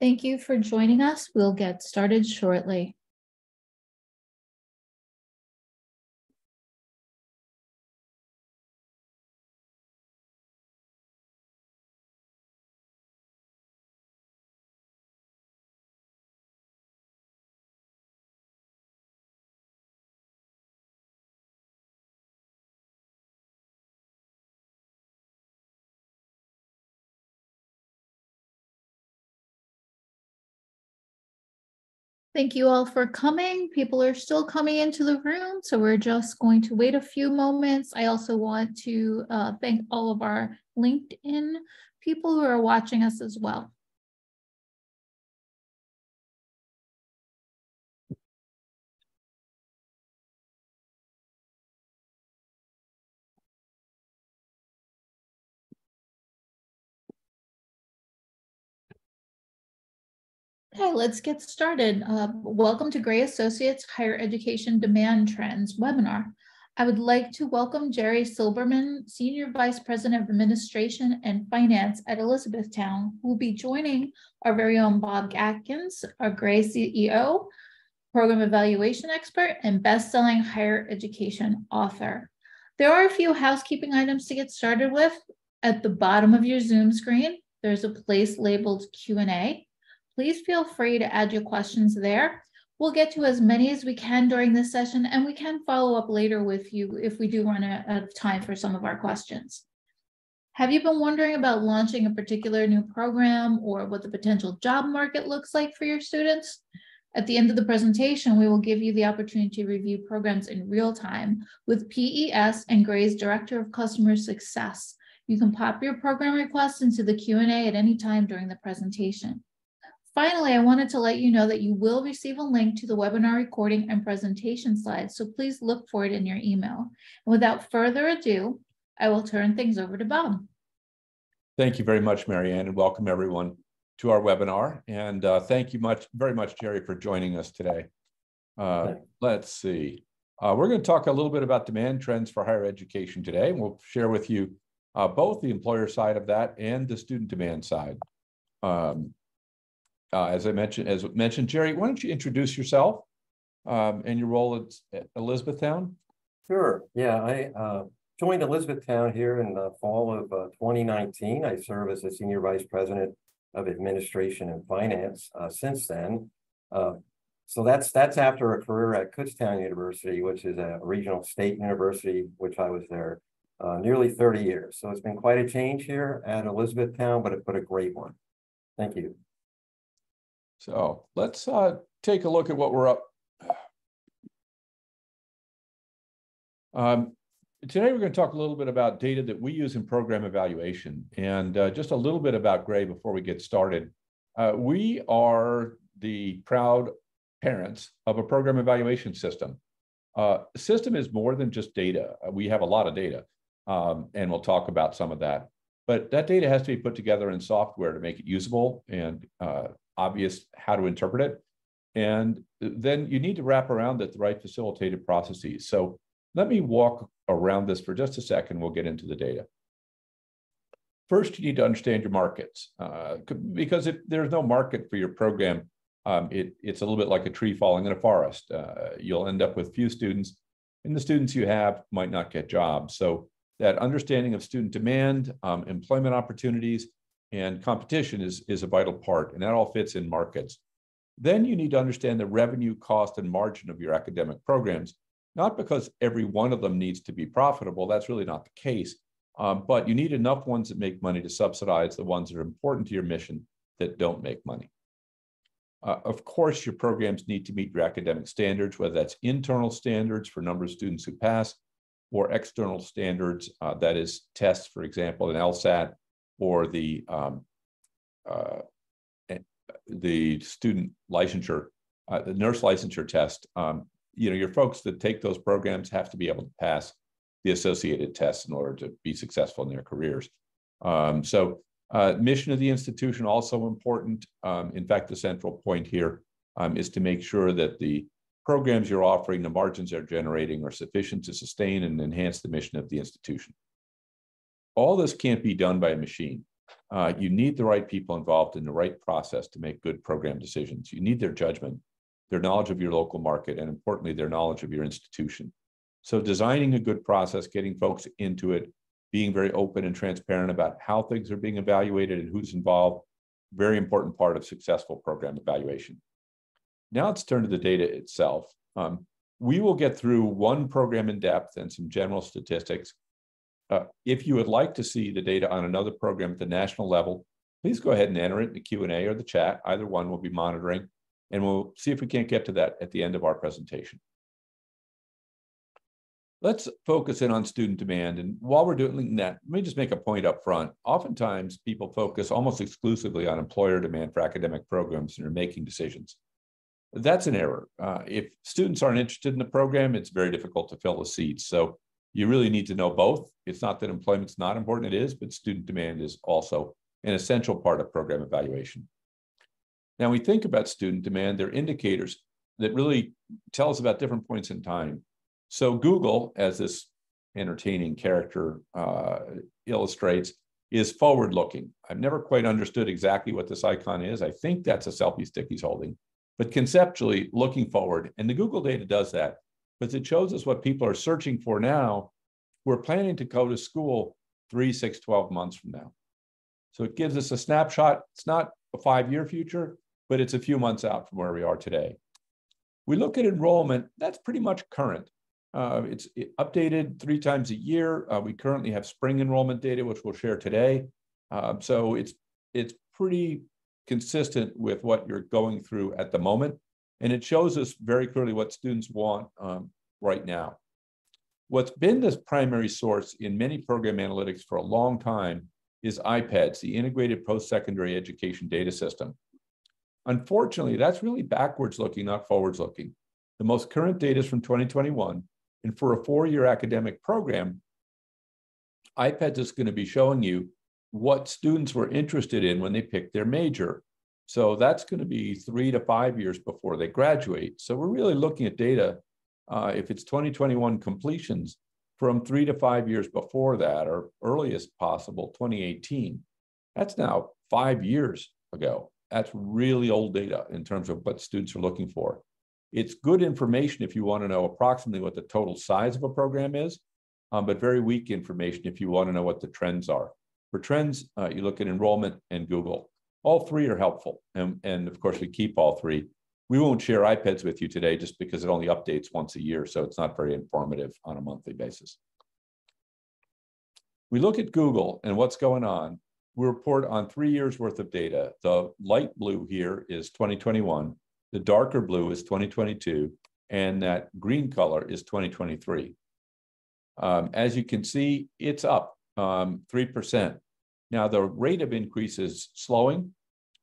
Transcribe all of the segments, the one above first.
Thank you for joining us. We'll get started shortly. Thank you all for coming. People are still coming into the room, so we're just going to wait a few moments. I also want to uh, thank all of our LinkedIn people who are watching us as well. Okay, let's get started. Uh, welcome to Gray Associates Higher Education Demand Trends webinar. I would like to welcome Jerry Silberman, Senior Vice President of Administration and Finance at Elizabethtown, who will be joining our very own Bob Atkins, our Gray CEO, program evaluation expert, and best-selling higher education author. There are a few housekeeping items to get started with. At the bottom of your Zoom screen, there's a place labeled Q&A please feel free to add your questions there. We'll get to as many as we can during this session, and we can follow up later with you if we do run out of time for some of our questions. Have you been wondering about launching a particular new program or what the potential job market looks like for your students? At the end of the presentation, we will give you the opportunity to review programs in real time with PES and Gray's Director of Customer Success. You can pop your program request into the Q&A at any time during the presentation. Finally, I wanted to let you know that you will receive a link to the webinar recording and presentation slides, so please look for it in your email. And without further ado, I will turn things over to Bob. Thank you very much, Marianne, and welcome everyone to our webinar. And uh, thank you much, very much, Jerry, for joining us today. Uh, let's see. Uh, we're going to talk a little bit about demand trends for higher education today. And we'll share with you uh, both the employer side of that and the student demand side. Um, uh, as I mentioned, as mentioned, Jerry, why don't you introduce yourself um, and your role at, at, Elizabethtown? Sure. Yeah, I uh, joined Elizabethtown here in the fall of uh, 2019. I serve as the senior vice president of administration and finance uh, since then. Uh, so that's that's after a career at Kutztown University, which is a regional state university, which I was there uh, nearly 30 years. So it's been quite a change here at Elizabethtown, but, it, but a great one. Thank you. So let's uh, take a look at what we're up. Um, today we're going to talk a little bit about data that we use in program evaluation and uh, just a little bit about Gray before we get started. Uh, we are the proud parents of a program evaluation system. Uh, system is more than just data. We have a lot of data, um, and we'll talk about some of that. But that data has to be put together in software to make it usable and uh, obvious how to interpret it. And then you need to wrap around it the right facilitated processes. So let me walk around this for just a second. We'll get into the data. First, you need to understand your markets uh, because if there's no market for your program, um, it, it's a little bit like a tree falling in a forest. Uh, you'll end up with few students, and the students you have might not get jobs. So that understanding of student demand, um, employment opportunities, and competition is, is a vital part, and that all fits in markets. Then you need to understand the revenue, cost, and margin of your academic programs, not because every one of them needs to be profitable, that's really not the case, um, but you need enough ones that make money to subsidize the ones that are important to your mission that don't make money. Uh, of course, your programs need to meet your academic standards, whether that's internal standards for number of students who pass, or external standards, uh, that is tests, for example, an LSAT or the um, uh, eh, the student licensure, uh, the nurse licensure test. Um, you know, your folks that take those programs have to be able to pass the associated tests in order to be successful in their careers. Um, so, uh, mission of the institution also important. Um, in fact, the central point here um, is to make sure that the programs you're offering, the margins they're generating, are sufficient to sustain and enhance the mission of the institution all this can't be done by a machine. Uh, you need the right people involved in the right process to make good program decisions. You need their judgment, their knowledge of your local market, and importantly, their knowledge of your institution. So designing a good process, getting folks into it, being very open and transparent about how things are being evaluated and who's involved, very important part of successful program evaluation. Now let's turn to the data itself. Um, we will get through one program in depth and some general statistics. Uh, if you would like to see the data on another program at the national level, please go ahead and enter it in the Q&A or the chat. Either one will be monitoring, and we'll see if we can't get to that at the end of our presentation. Let's focus in on student demand. And while we're doing that, let me just make a point up front. Oftentimes, people focus almost exclusively on employer demand for academic programs and are making decisions. That's an error. Uh, if students aren't interested in the program, it's very difficult to fill the seats. So you really need to know both. It's not that employment's not important, it is, but student demand is also an essential part of program evaluation. Now, we think about student demand, they're indicators that really tell us about different points in time. So Google, as this entertaining character uh, illustrates, is forward-looking. I've never quite understood exactly what this icon is. I think that's a selfie stick he's holding, but conceptually looking forward. And the Google data does that because it shows us what people are searching for now. We're planning to go to school three, six, 12 months from now. So it gives us a snapshot. It's not a five-year future, but it's a few months out from where we are today. We look at enrollment, that's pretty much current. Uh, it's updated three times a year. Uh, we currently have spring enrollment data, which we'll share today. Uh, so it's it's pretty consistent with what you're going through at the moment, and it shows us very clearly what students want um, right now. What's been the primary source in many program analytics for a long time is IPEDS, the Integrated Post-Secondary Education Data System. Unfortunately, that's really backwards looking, not forwards looking. The most current data is from 2021, and for a four-year academic program, IPEDS is going to be showing you what students were interested in when they picked their major. So that's going to be three to five years before they graduate. So we're really looking at data, uh, if it's 2021 completions, from three to five years before that, or earliest possible, 2018. That's now five years ago. That's really old data in terms of what students are looking for. It's good information if you want to know approximately what the total size of a program is, um, but very weak information if you want to know what the trends are. For trends, uh, you look at enrollment and Google. All three are helpful. And, and of course, we keep all three. We won't share IPEDS with you today just because it only updates once a year, so it's not very informative on a monthly basis. We look at Google and what's going on. We report on three years worth of data. The light blue here is 2021. The darker blue is 2022, and that green color is 2023. Um, as you can see, it's up um, 3%. Now, the rate of increase is slowing.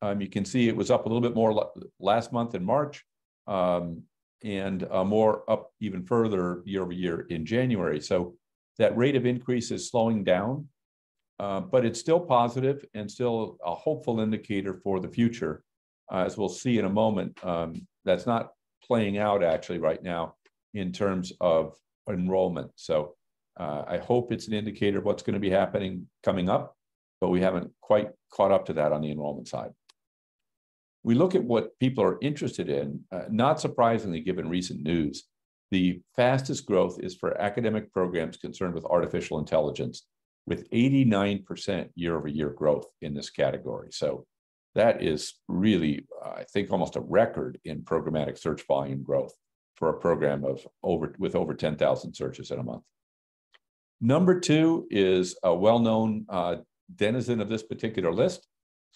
Um, you can see it was up a little bit more last month in March um, and uh, more up even further year over year in January. So that rate of increase is slowing down, uh, but it's still positive and still a hopeful indicator for the future uh, as we'll see in a moment, um, that's not playing out actually right now in terms of enrollment. So uh, I hope it's an indicator of what's going to be happening coming up, but we haven't quite caught up to that on the enrollment side. We look at what people are interested in, uh, not surprisingly, given recent news. The fastest growth is for academic programs concerned with artificial intelligence, with 89% year over year growth in this category. So that is really, I think, almost a record in programmatic search volume growth for a program of over with over 10,000 searches in a month. Number two is a well-known uh, denizen of this particular list.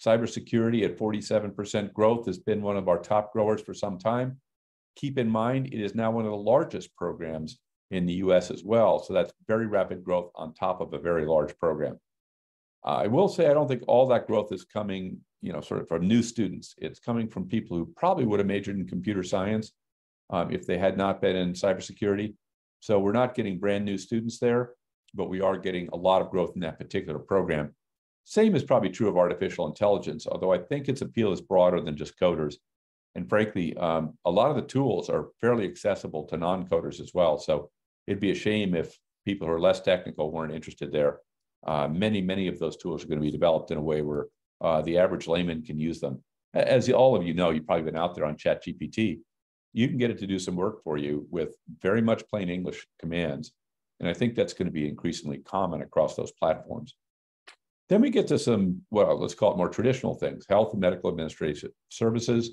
Cybersecurity at 47% growth has been one of our top growers for some time. Keep in mind, it is now one of the largest programs in the US as well. So that's very rapid growth on top of a very large program. I will say I don't think all that growth is coming you know, sort of from new students. It's coming from people who probably would have majored in computer science um, if they had not been in cybersecurity. So we're not getting brand new students there, but we are getting a lot of growth in that particular program. Same is probably true of artificial intelligence, although I think its appeal is broader than just coders. And frankly, um, a lot of the tools are fairly accessible to non-coders as well. So it'd be a shame if people who are less technical weren't interested there. uh, many, many of those tools are going to be developed in a way where uh, the average layman can use them. As all of you know, you've probably been out there on Chat GPT. You can get it to do some work for you with very much plain English commands. And I think that's going to be increasingly common across those platforms. Then we get to some, well, let's call it more traditional things health and medical administration services.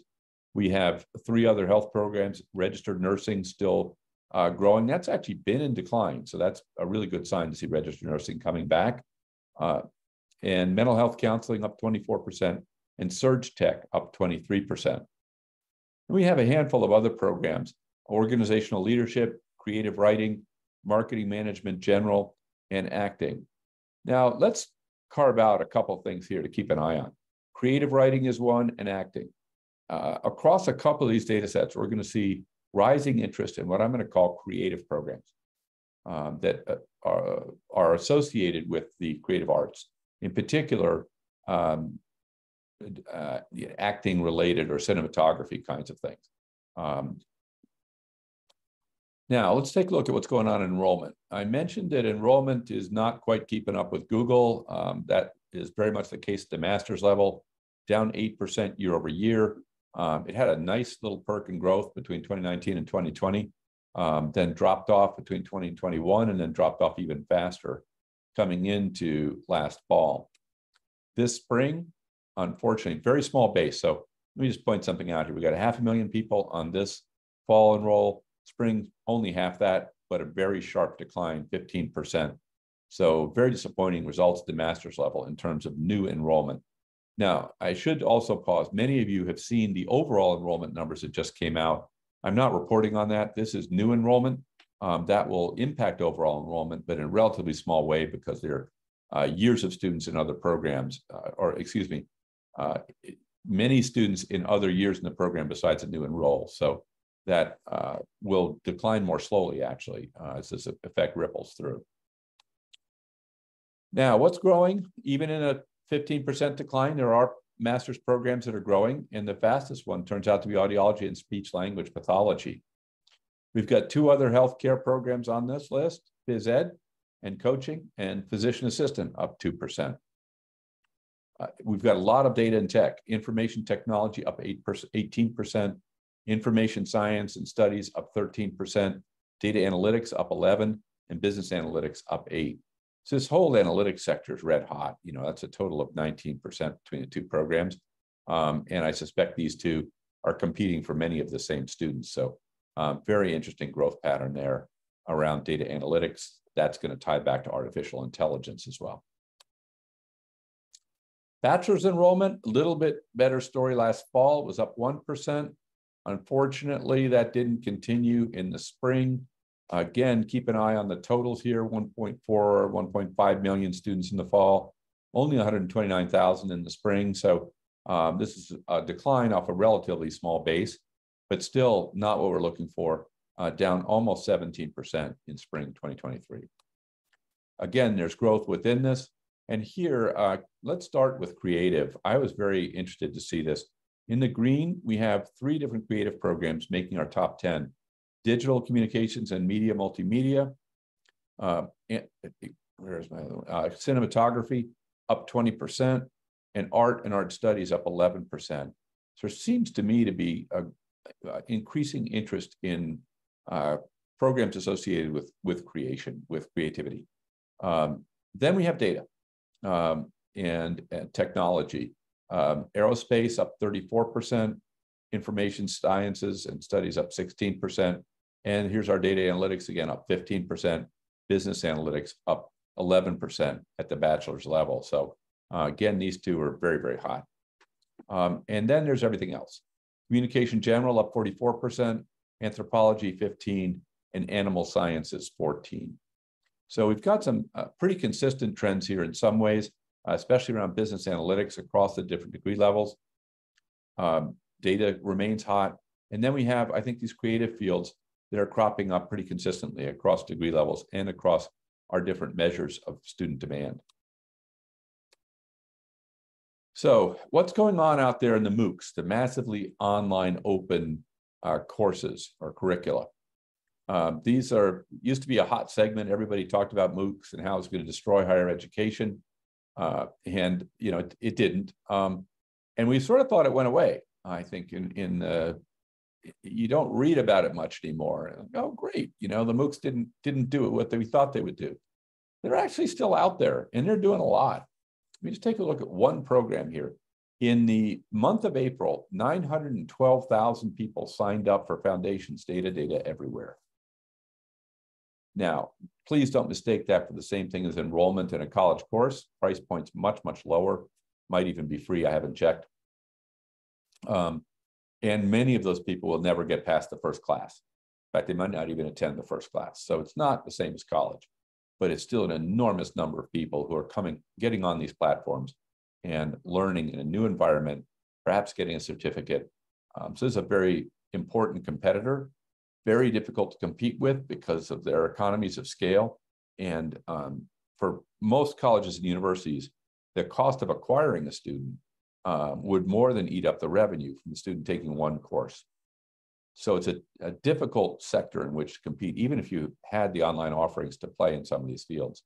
We have three other health programs, registered nursing still uh, growing. That's actually been in decline. So that's a really good sign to see registered nursing coming back. Uh, and mental health counseling up 24%, and surge tech up 23%. We have a handful of other programs organizational leadership, creative writing, marketing management general, and acting. Now, let's carve out a couple things here to keep an eye on. Creative writing is one, and acting. Uh, across a couple of these data sets, we're going to see rising interest in what I'm going to call creative programs um, that uh, are, are associated with the creative arts. In particular, um, uh, acting related or cinematography kinds of things. Um, now, let's take a look at what's going on in enrollment. I mentioned that enrollment is not quite keeping up with Google. Um, that is very much the case at the master's level, down 8% year over year. Um, it had a nice little perk in growth between 2019 and 2020, um, then dropped off between 20 and 21, and then dropped off even faster coming into last fall. This spring, unfortunately, very small base. So let me just point something out here. We got a half a million people on this fall enroll. Spring, only half that, but a very sharp decline, 15%. So very disappointing results at the master's level in terms of new enrollment. Now, I should also pause. Many of you have seen the overall enrollment numbers that just came out. I'm not reporting on that. This is new enrollment. Um, that will impact overall enrollment, but in a relatively small way because there are uh, years of students in other programs, uh, or excuse me, uh, many students in other years in the program besides a new enroll. So that uh, will decline more slowly, actually, uh, as this effect ripples through. Now, what's growing? Even in a 15% decline, there are master's programs that are growing, and the fastest one turns out to be audiology and speech language pathology. We've got two other healthcare programs on this list, phys ed and coaching, and physician assistant up 2%. Uh, we've got a lot of data and tech, information technology up 8%, 18%, information science and studies up 13%, data analytics up 11, and business analytics up 8. So this whole analytics sector is red hot. You know, that's a total of 19% between the two programs. Um, and I suspect these two are competing for many of the same students. So um, very interesting growth pattern there around data analytics. That's going to tie back to artificial intelligence as well. Bachelor's enrollment, a little bit better story last fall, was up 1%. Unfortunately, that didn't continue in the spring. Again, keep an eye on the totals here 1.4 or 1.5 million students in the fall, only 129,000 in the spring. So um, this is a decline off a relatively small base, but still not what we're looking for, uh, down almost 17% in spring 2023. Again, there's growth within this. And here, uh, let's start with creative. I was very interested to see this. In the green, we have three different creative programs making our top 10. Digital communications and media multimedia. Uh, and, where's my other one? Uh, cinematography up 20%, and art and art studies up 11%. So it seems to me to be a, a increasing interest in uh, programs associated with, with creation, with creativity. Um, then we have data um, and, and, technology. Um, aerospace up 34%, information sciences and studies up 16%. And here's our data analytics again, up 15%, business analytics up 11% at the bachelor's level. So uh, again, these two are very, very hot. Um, and then there's everything else. Communication general up 44%, anthropology 15, and animal sciences 14. So we've got some uh, pretty consistent trends here in some ways, especially around business analytics across the different degree levels. Um, data remains hot. And then we have, I think, these creative fields that are cropping up pretty consistently across degree levels and across our different measures of student demand. So what's going on out there in the MOOCs, the massively online open uh, courses or curricula? Um, these are used to be a hot segment. Everybody talked about MOOCs and how it's going to destroy higher education. Uh, and, you know, it, it didn't. Um, and we sort of thought it went away. I think in, in the, you don't read about it much anymore. oh, great. You know, the MOOCs didn't, didn't do what they, we thought they would do. They're actually still out there and they're doing a lot. Let me just take a look at one program here. In the month of April, 912,000 people signed up for Foundations Data Data Everywhere. Now, please don't mistake that for the same thing as enrollment in a college course. Price point's much, much lower, might even be free. I haven't checked. Um, and many of those people will never get past the first class. In fact, they might not even attend the first class. So it's not the same as college, but it's still an enormous number of people who are coming, getting on these platforms and learning in a new environment, perhaps getting a certificate. Um, so this is a very important competitor very difficult to compete with because of their economies of scale. And um, for most colleges and universities, the cost of acquiring a student um, would more than eat up the revenue from the student taking one course. So it's a, a, difficult sector in which to compete, even if you had the online offerings to play in some of these fields.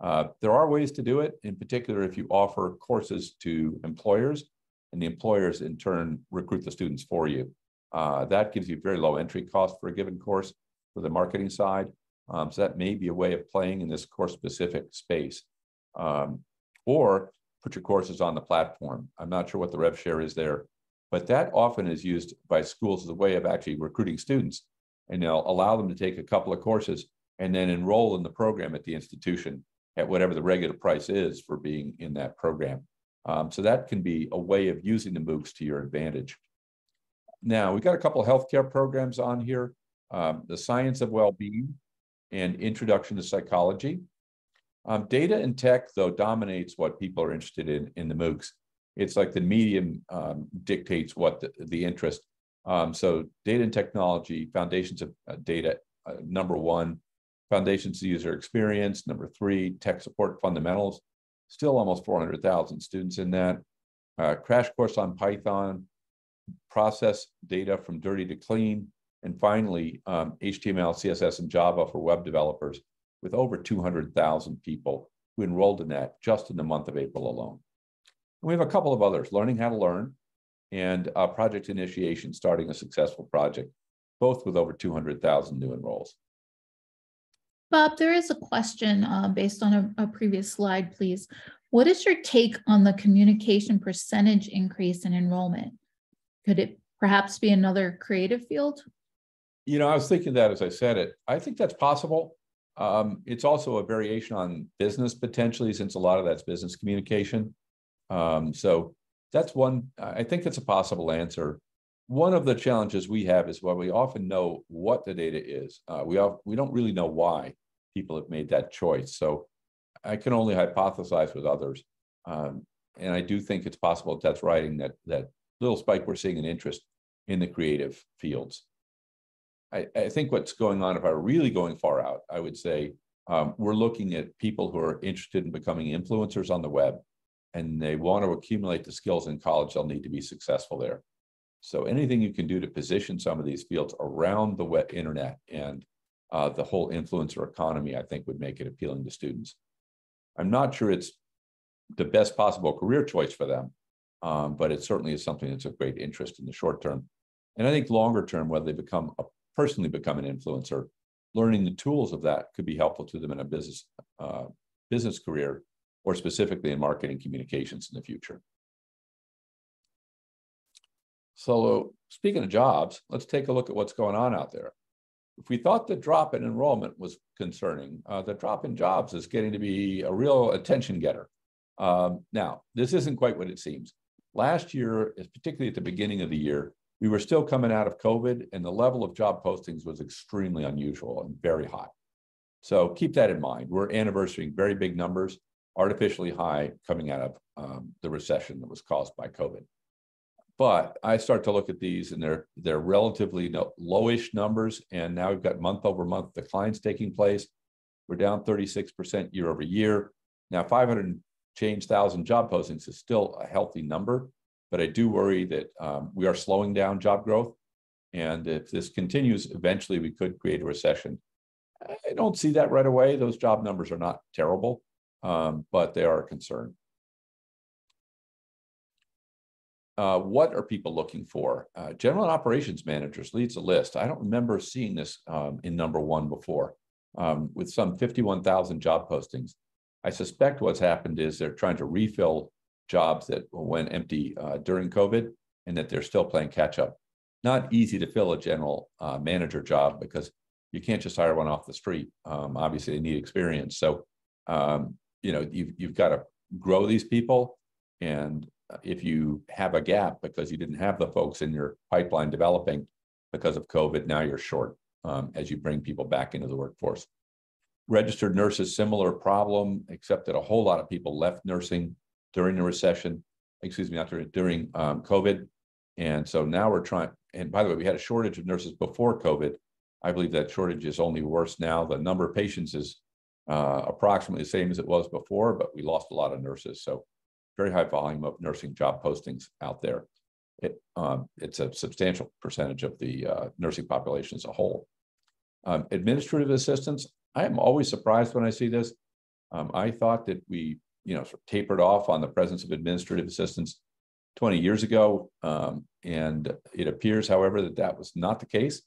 Uh, there are ways to do it, in particular, if you offer courses to employers and the employers in turn recruit the students for you. Uh, that gives you very low entry cost for a given course for the marketing side. Um, so that may be a way of playing in this course specific space. Um, or put your courses on the platform. I'm not sure what the rev share is there, but that often is used by schools as a way of actually recruiting students. And they'll allow them to take a couple of courses and then enroll in the program at the institution at whatever the regular price is for being in that program. Um, so that can be a way of using the MOOCs to your advantage. Now, we've got a couple of healthcare programs on here, um, the science of well-being and introduction to psychology. Um, data and tech, though, dominates what people are interested in in the MOOCs. It's like the medium um, dictates what the, the interest. Um, so data and technology, foundations of uh, data, uh, number one, foundations to user experience, number three, tech support fundamentals, still almost 400,000 students in that. Uh, crash course on Python, process data from dirty to clean, and finally, um, HTML, CSS, and Java for web developers with over 200,000 people who enrolled in that just in the month of April alone. And we have a couple of others, learning how to learn and uh, project initiation, starting a successful project, both with over 200,000 new enrolls. Bob, there is a question uh, based on a, a, previous slide, please. What is your take on the communication percentage increase in enrollment? Could it perhaps be another creative field? You know, I was thinking that as I said it. I think that's possible. Um, it's also a variation on business potentially, since a lot of that's business communication. Um, so that's one, I think it's a possible answer. One of the challenges we have is while we often know what the data is, uh, we, all, we don't really know why people have made that choice. So I can only hypothesize with others. Um, and I do think it's possible that that's writing that, that little spike we're seeing an interest in the creative fields. I, I think what's going on, if I were really going far out, I would say um, we're looking at people who are interested in becoming influencers on the web and they want to accumulate the skills in college they'll need to be successful there. So anything you can do to position some of these fields around the web internet and uh, the whole influencer economy, I think would make it appealing to students. I'm not sure it's the best possible career choice for them, um, but it certainly is something that's of great interest in the short term. And I think longer term, whether they become a, personally become an influencer, learning the tools of that could be helpful to them in a business uh, business career, or specifically in marketing communications in the future. So speaking of jobs, let's take a look at what's going on out there. If we thought the drop in enrollment was concerning, uh, the drop in jobs is getting to be a real attention getter. Um, now, this isn't quite what it seems. Last year, particularly at the beginning of the year, we were still coming out of COVID and the level of job postings was extremely unusual and very high. So keep that in mind. We're anniversarying very big numbers, artificially high coming out of um, the recession that was caused by COVID. But I start to look at these and they're they're relatively no, lowish numbers. And now we've got month over month declines taking place. We're down 36% year over year. Now 500 change thousand job postings is still a healthy number, but I do worry that um, we are slowing down job growth. And if this continues, eventually we could create a recession. I don't see that right away. Those job numbers are not terrible, um, but they are a concern. Uh, what are people looking for? Uh, general operations managers leads the list. I don't remember seeing this um, in number one before, um, with some 51,000 job postings. I suspect what's happened is they're trying to refill jobs that went empty uh, during COVID and that they're still playing catch up. Not easy to fill a general uh, manager job because you can't just hire one off the street. Um, obviously, they need experience. So, um, you know, you've, you've got to grow these people. And if you have a gap because you didn't have the folks in your pipeline developing because of COVID, now you're short um, as you bring people back into the workforce. Registered nurses, similar problem, except that a whole lot of people left nursing during the recession, excuse me, during, during um, COVID. And so now we're trying, and by the way, we had a shortage of nurses before COVID. I believe that shortage is only worse now. The number of patients is uh, approximately the same as it was before, but we lost a lot of nurses. So very high volume of nursing job postings out there. It, um, it's a substantial percentage of the uh, nursing population as a whole. Um, administrative assistants, I am always surprised when I see this. Um, I thought that we, you know, sort of tapered off on the presence of administrative assistants 20 years ago. Um, and it appears, however, that that was not the case.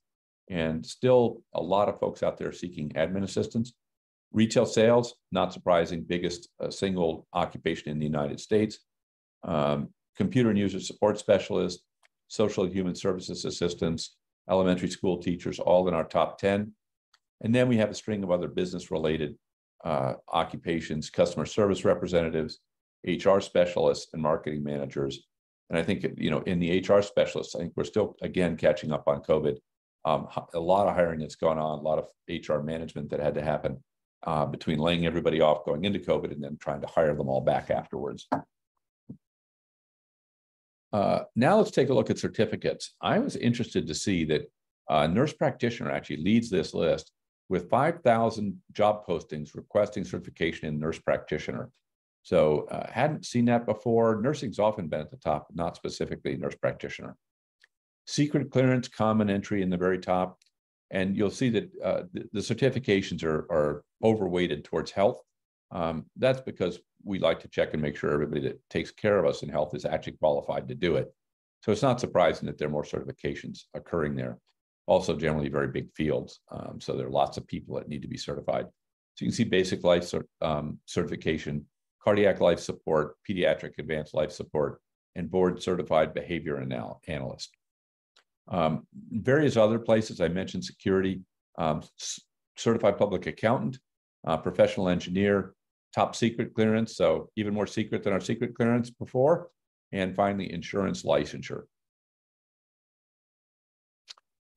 And still a lot of folks out there seeking admin assistance. Retail sales, not surprising, biggest uh, single occupation in the United States. Um, computer and user support specialists, social and human services assistants, elementary school teachers, all in our top 10. And then we have a string of other business related uh, occupations, customer service representatives, HR specialists, and marketing managers. And I think, you know, in the HR specialists, I think we're still, again, catching up on COVID. Um, a lot of hiring that's gone on, a lot of HR management that had to happen uh, between laying everybody off going into COVID and then trying to hire them all back afterwards. Uh, now let's take a look at certificates. I was interested to see that uh, nurse practitioner actually leads this list with 5,000 job postings requesting certification in nurse practitioner. So uh, hadn't seen that before. Nursing's often been at the top, not specifically nurse practitioner. Secret clearance, common entry in the very top. And you'll see that uh, the, the, certifications are, are overweighted towards health. Um, that's because we like to check and make sure everybody that takes care of us in health is actually qualified to do it. So it's not surprising that there are more certifications occurring there. Also, generally very big fields. Um, so there are lots of people that need to be certified. So you can see basic life um, certification, cardiac life support, pediatric advanced life support, and board certified behavior anal analyst. Um, various other places, I mentioned security, um, certified public accountant, uh, professional engineer, top secret clearance, so even more secret than our secret clearance before, and finally, insurance licensure.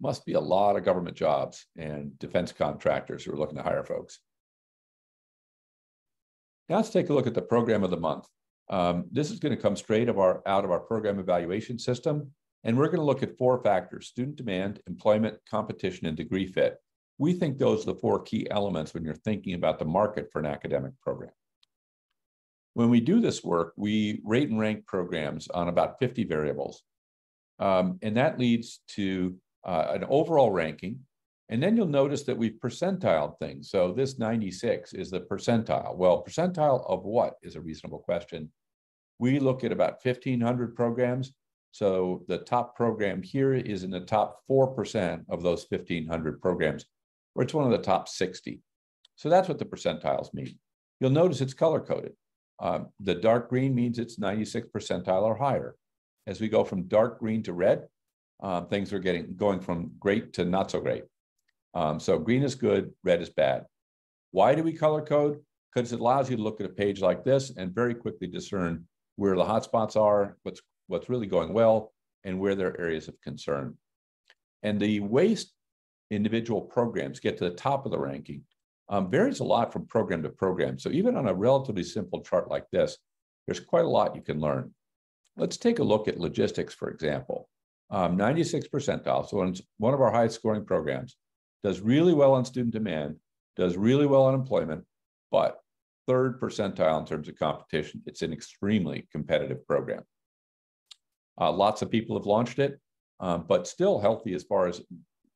Must be a lot of government jobs and defense contractors who are looking to hire folks. Now let's take a look at the program of the month. Um, this is going to come straight of our, out of our program evaluation system. And we're going to look at four factors, student demand, employment, competition, and degree fit. We think those are the four key elements when you're thinking about the market for an academic program. When we do this work, we rate and rank programs on about 50 variables. Um, and that leads to uh, an overall ranking. And then you'll notice that we've percentiled things. So this 96 is the percentile. Well, percentile of what is a reasonable question. We look at about 1,500 programs so the top program here is in the top 4% of those 1,500 programs, or it's one of the top 60. So that's what the percentiles mean. You'll notice it's color coded. Um, the dark green means it's 96 percentile or higher. As we go from dark green to red, uh, things are getting going from great to not so great. Um, so green is good, red is bad. Why do we color code? Because it allows you to look at a page like this and very quickly discern where the hotspots are, what's what's really going well, and where there are areas of concern. And the waste individual programs get to the top of the ranking um, varies a lot from program to program. So even on a relatively simple chart like this, there's quite a lot you can learn. Let's take a look at logistics, for example. Um, 96 percentile, so it's one of our highest scoring programs, does really well on student demand, does really well on employment, but third percentile in terms of competition. It's an extremely competitive program. Uh, lots of people have launched it. um, but still healthy as far as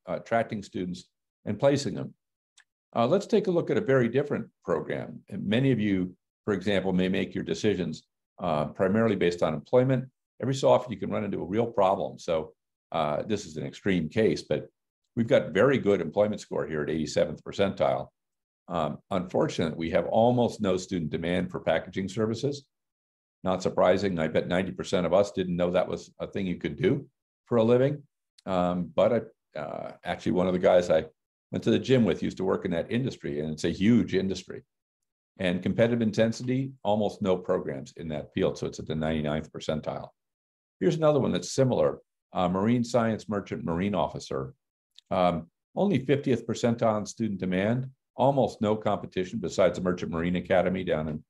uh, attracting students and placing them. Uh, let's take a look at a very different program. And many of you, for example, may make your decisions uh, primarily based on employment. Every so often you can run into a real problem. So uh, this is an extreme case, but we've got very good employment score here at 87th percentile. Um, unfortunately, we have almost no student demand for packaging services. Not surprising. I bet 90% of us didn't know that was a thing you could do for a living. Um, but I, uh, actually, one of the guys I went to the gym with used to work in that industry, and it's a huge industry. And competitive intensity, almost no programs in that field. So it's at the 99th percentile. Here's another one that's similar uh, Marine Science Merchant Marine Officer. Um, only 50th percentile in student demand, almost no competition besides the Merchant Marine Academy down in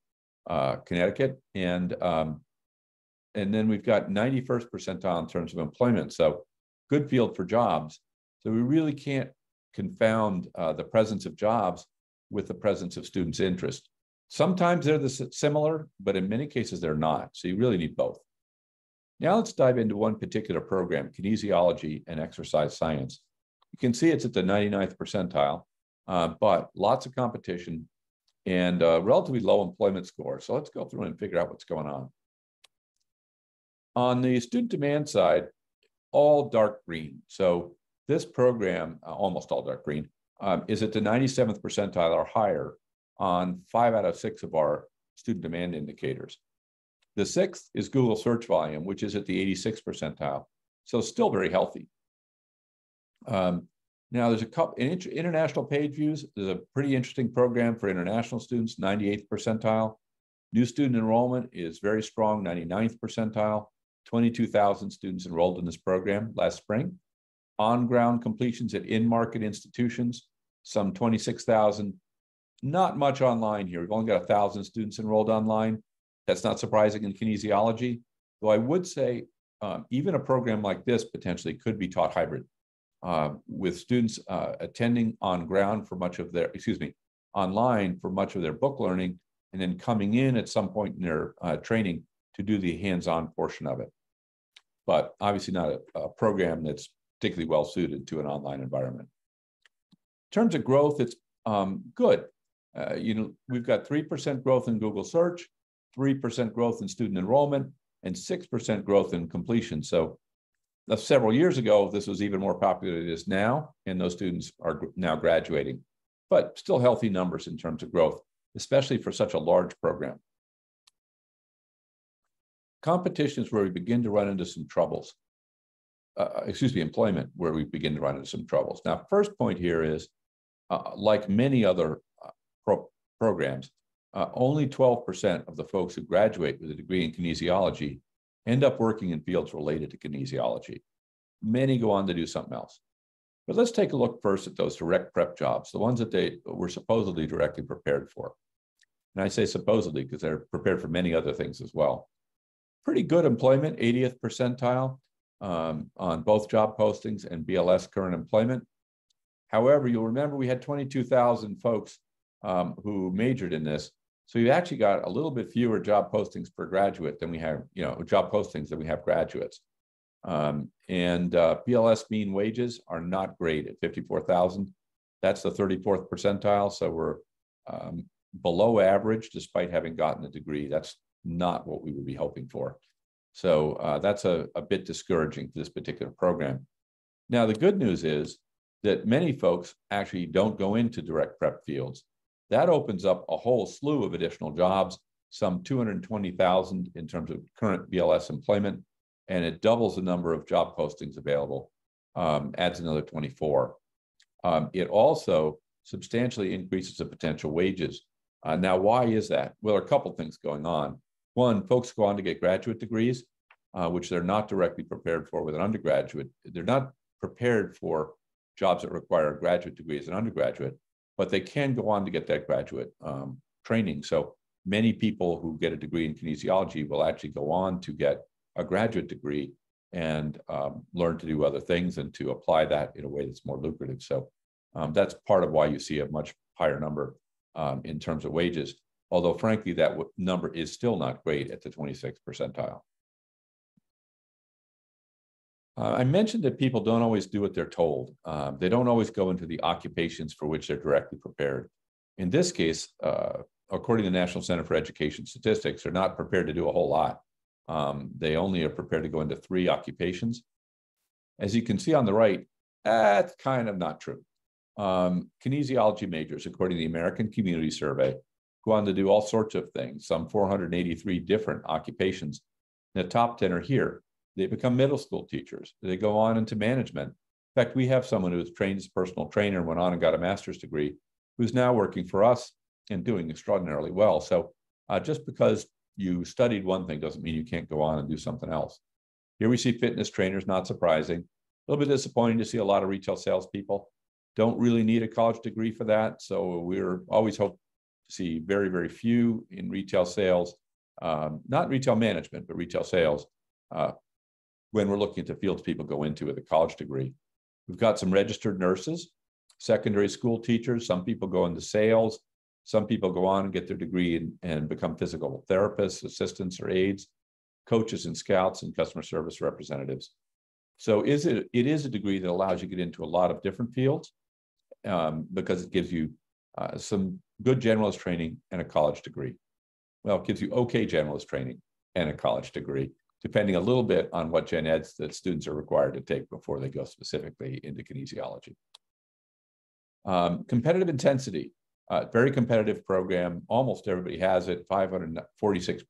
uh, Connecticut. And, um, and then we've got 91st percentile in terms of employment. So good field for jobs. So we really can't confound uh, the presence of jobs with the presence of students' interest. Sometimes they're the similar, but in many cases they're not. So you really need both. Now let's dive into one particular program, kinesiology and exercise science. You can see it's at the 99th percentile, uh, but lots of competition and uh, relatively low employment score. So let's go through and figure out what's going on. On the student demand side, all dark green. So this program, uh, almost all dark green, um, is at the 97th percentile or higher on five out of six of our student demand indicators. The sixth is Google search volume, which is at the 86th percentile. So still very healthy. Um, now there's a couple in international page views. There's a pretty interesting program for international students, 98th percentile. New student enrollment is very strong, 99th percentile. 22,000 students enrolled in this program last spring on-ground completions at in-market institutions, some 26,000. Not much online here. We've only got a thousand students enrolled online. That's not surprising in kinesiology, though I would say um, even a program like this potentially could be taught hybrid, uh, with students uh, attending on ground for much of their, excuse me, online for much of their book learning, and then coming in at some point in their uh, training to do the hands-on portion of it. But obviously not a, a program that's particularly well suited to an online environment. In terms of growth, it's um, good. Uh, you know, we've got 3% growth in Google search, 3% growth in student enrollment, and 6% growth in completion. So uh, several years ago, this was even more popular than it is now, and those students are now graduating, but still healthy numbers in terms of growth, especially for such a large program. Competition is where we begin to run into some troubles uh, excuse me, employment, where we begin to run into some troubles. Now, first point here is, uh, like many other uh, pro programs, uh, only 12% of the folks who graduate with a degree in kinesiology end up working in fields related to kinesiology. Many go on to do something else. But let's take a look first at those direct prep jobs, the ones that they were supposedly directly prepared for. And I say supposedly because they're prepared for many other things as well. Pretty good employment, 80th percentile um, on both job postings and BLS current employment. However, you'll remember we had 22,000 folks um, who majored in this. So you actually got a little bit fewer job postings per graduate than we have, you know, job postings than we have graduates. Um, and uh, BLS mean wages are not great at 54,000. That's the 34th percentile. So we're um, below average despite having gotten a degree. That's not what we would be hoping for. So uh, that's a, a bit discouraging for this particular program. Now, the good news is that many folks actually don't go into direct prep fields. That opens up a whole slew of additional jobs, some 220,000 in terms of current BLS employment, and it doubles the number of job postings available, um, adds another 24. Um, it also substantially increases the potential wages. Uh, now, why is that? Well, there are a couple things going on. One, folks go on to get graduate degrees, uh, which they're not directly prepared for with an undergraduate. They're not prepared for jobs that require a graduate degree as an undergraduate, but they can go on to get that graduate um, training. So many people who get a degree in kinesiology will actually go on to get a graduate degree and um, learn to do other things and to apply that in a way that's more lucrative. So um, that's part of why you see a much higher number um, in terms of wages although frankly, that number is still not great at the 26th percentile. Uh, I mentioned that people don't always do what they're told. Uh, they don't always go into the occupations for which they're directly prepared. In this case, uh, according to the National Center for Education Statistics, they're not prepared to do a whole lot. Um, they only are prepared to go into three occupations. As you can see on the right, that's kind of not true. Um, kinesiology majors, according to the American Community Survey, go on to do all sorts of things, some 483 different occupations. The top 10 are here. They become middle school teachers. They go on into management. In fact, we have someone who was trained as a personal trainer, went on and got a master's degree, who's now working for us and doing extraordinarily well. So uh, just because you studied one thing doesn't mean you can't go on and do something else. Here we see fitness trainers, not surprising. A little bit disappointing to see a lot of retail salespeople. Don't really need a college degree for that. So we're always hope to see very, very few in retail sales, um, not retail management, but retail sales. Uh, when we're looking at the fields people go into with a college degree. We've got some registered nurses, secondary school teachers. Some people go into sales. Some people go on and get their degree and, and become physical therapists, assistants, or aides, coaches and scouts, and customer service representatives. So is it it is a degree that allows you to get into a lot of different fields um, because it gives you uh, some good generalist training and a college degree. Well, it gives you okay generalist training and a college degree, depending a little bit on what gen eds that students are required to take before they go specifically into kinesiology. Um, competitive intensity, uh, very competitive program. Almost everybody has it, 546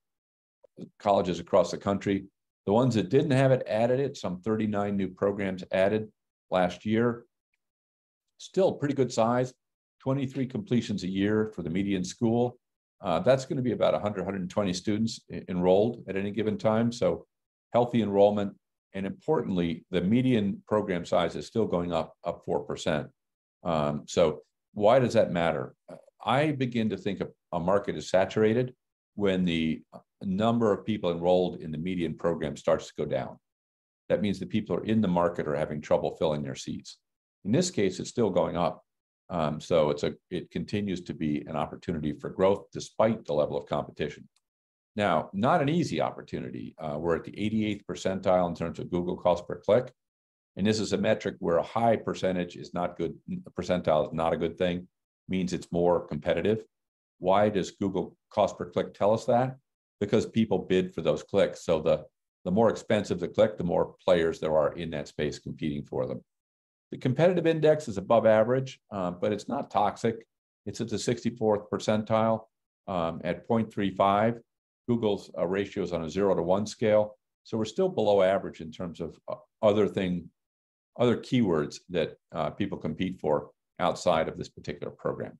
colleges across the country. The ones that didn't have it added it, some 39 new programs added last year. Still pretty good size, 23 completions a year for the median school. Uh, that's going to be about 100, 120 students enrolled at any given time. So healthy enrollment. And importantly, the median program size is still going up, up 4%. Um, so why does that matter? I begin to think a market is saturated when the number of people enrolled in the median program starts to go down. That means the people are in the market are having trouble filling their seats. In this case, it's still going up. Um, so it's a it continues to be an opportunity for growth despite the level of competition. Now, not an easy opportunity. Uh, we're at the 88th percentile in terms of Google cost per click. And this is a metric where a high percentage is not good, percentile is not a good thing, means it's more competitive. Why does Google cost per click tell us that? Because people bid for those clicks. So the, the more expensive the click, the more players there are in that space competing for them. The competitive index is above average, uh, but it's not toxic. It's at the 64th percentile um, at 0.35. Google's uh, ratio is on a zero to one scale. So we're still below average in terms of uh, other thing, other keywords that uh, people compete for outside of this particular program.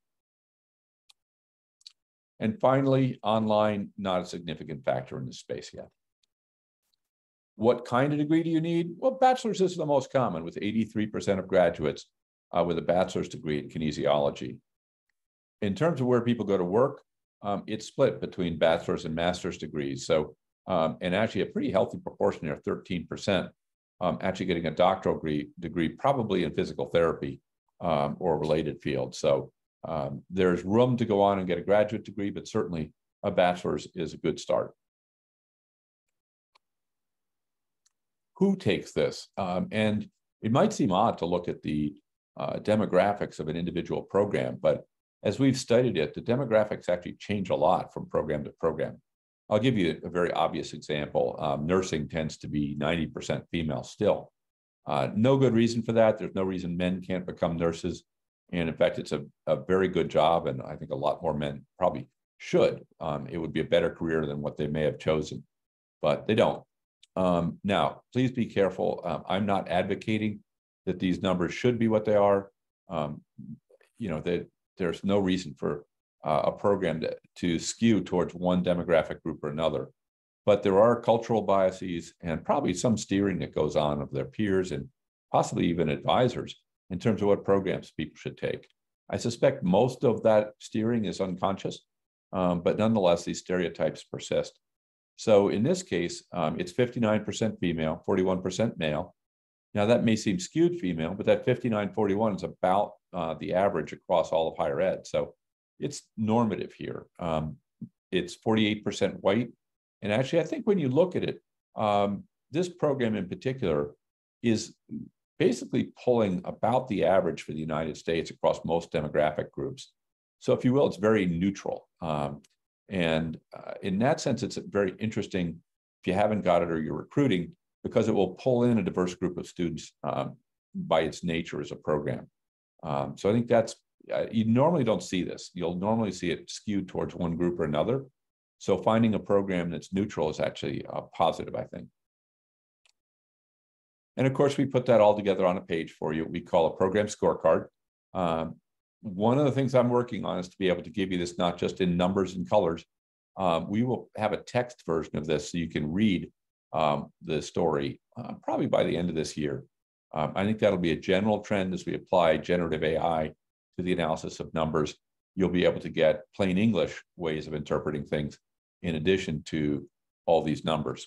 And finally, online, not a significant factor in this space yet. What kind of degree do you need? Well, bachelor's is the most common, with 83% of graduates uh, with a bachelor's degree in kinesiology. In terms of where people go to work, um, it's split between bachelor's and master's degrees. So, um, and actually a pretty healthy proportion there, 13%, um, actually getting a doctoral degree, degree probably in physical therapy um, or related fields. So um, there's room to go on and get a graduate degree, but certainly a bachelor's is a good start. Who takes this? Um, and it might seem odd to look at the uh, demographics of an individual program, but as we've studied it, the demographics actually change a lot from program to program. I'll give you a very obvious example. Um, nursing tends to be 90% female still. Uh, no good reason for that. There's no reason men can't become nurses. And in fact, it's a, a very good job. And I think a lot more men probably should. Um, it would be a better career than what they may have chosen, but they don't. Um, now, please be careful. Um, I'm not advocating that these numbers should be what they are. Um, you know, that there's no reason for uh, a program to, to skew towards one demographic group or another. But there are cultural biases and probably some steering that goes on of their peers and possibly even advisors in terms of what programs people should take. I suspect most of that steering is unconscious, um, but nonetheless, these stereotypes persist. So in this case, um, it's 59% female, 41% male. Now that may seem skewed female, but that 59-41 is about uh, the average across all of higher ed. So it's normative here. Um, it's 48% white. And actually, I think when you look at it, um, this program in particular is basically pulling about the average for the United States across most demographic groups. So if you will, it's very neutral. Um, and uh, in that sense, it's very interesting if you haven't got it or you're recruiting, because it will pull in a diverse group of students um, by its nature as a program. Um, so I think that's, uh, you normally don't see this. You'll normally see it skewed towards one group or another. So finding a program that's neutral is actually a positive, I think. And of course, we put that all together on a page for you. We call a program scorecard. Um, one of the things I'm working on is to be able to give you this not just in numbers and colors. Um, we will have a text version of this so you can read um, the story uh, probably by the end of this year. Um, I think that'll be a general trend as we apply generative AI to the analysis of numbers. You'll be able to get plain English ways of interpreting things in addition to all these numbers.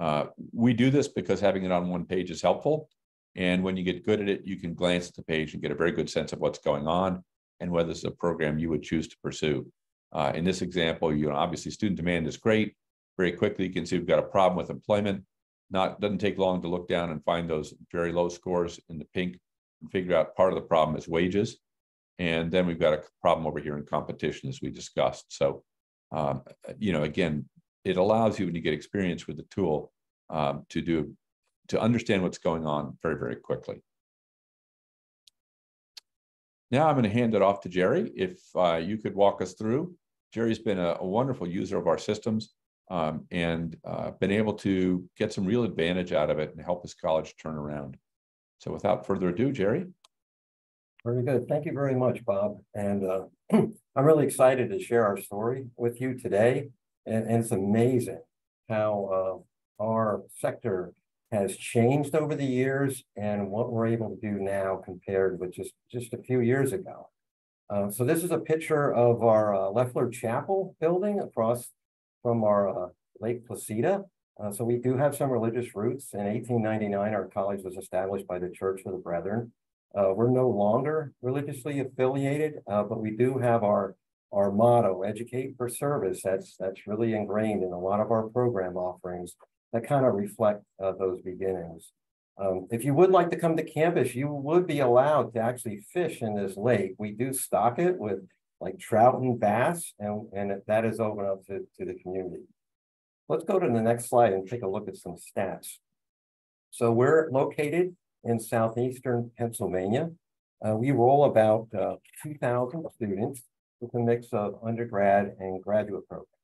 Uh, we do this because having it on one page is helpful. And when you get good at it, you can glance at the page and get a very good sense of what's going on and whether it's a program you would choose to pursue. Uh, in this example, you know, obviously student demand is great. Very quickly, you can see we've got a problem with employment. Not doesn't take long to look down and find those very low scores in the pink and figure out part of the problem is wages. And then we've got a problem over here in competition, as we discussed. So, um, you know, again, it allows you when you get experience with the tool um, to do to understand what's going on very, very quickly. Now I'm going to hand it off to Jerry. If uh, you could walk us through. Jerry's been a, a wonderful user of our systems um, and uh, been able to get some real advantage out of it and help his college turn around. So without further ado, Jerry. Very good. Thank you very much, Bob. And uh, I'm really excited to share our story with you today. And, and it's amazing how uh, our sector has changed over the years and what we're able to do now compared with just, just a few years ago. Uh, so this is a picture of our uh, Leffler Chapel building across from our uh, Lake Placida. Uh, so we do have some religious roots. In 1899, our college was established by the Church of the Brethren. Uh, we're no longer religiously affiliated, uh, but we do have our our motto, educate for service. That's that's really ingrained in a lot of our program offerings that kind of reflect uh, those beginnings. Um, if you would like to come to campus, you would be allowed to actually fish in this lake. We do stock it with like trout and bass, and, and that is open up to, to the community. Let's go to the next slide and take a look at some stats. So we're located in southeastern Pennsylvania. Uh, we roll about uh, 2,000 students with a mix of undergrad and graduate programs.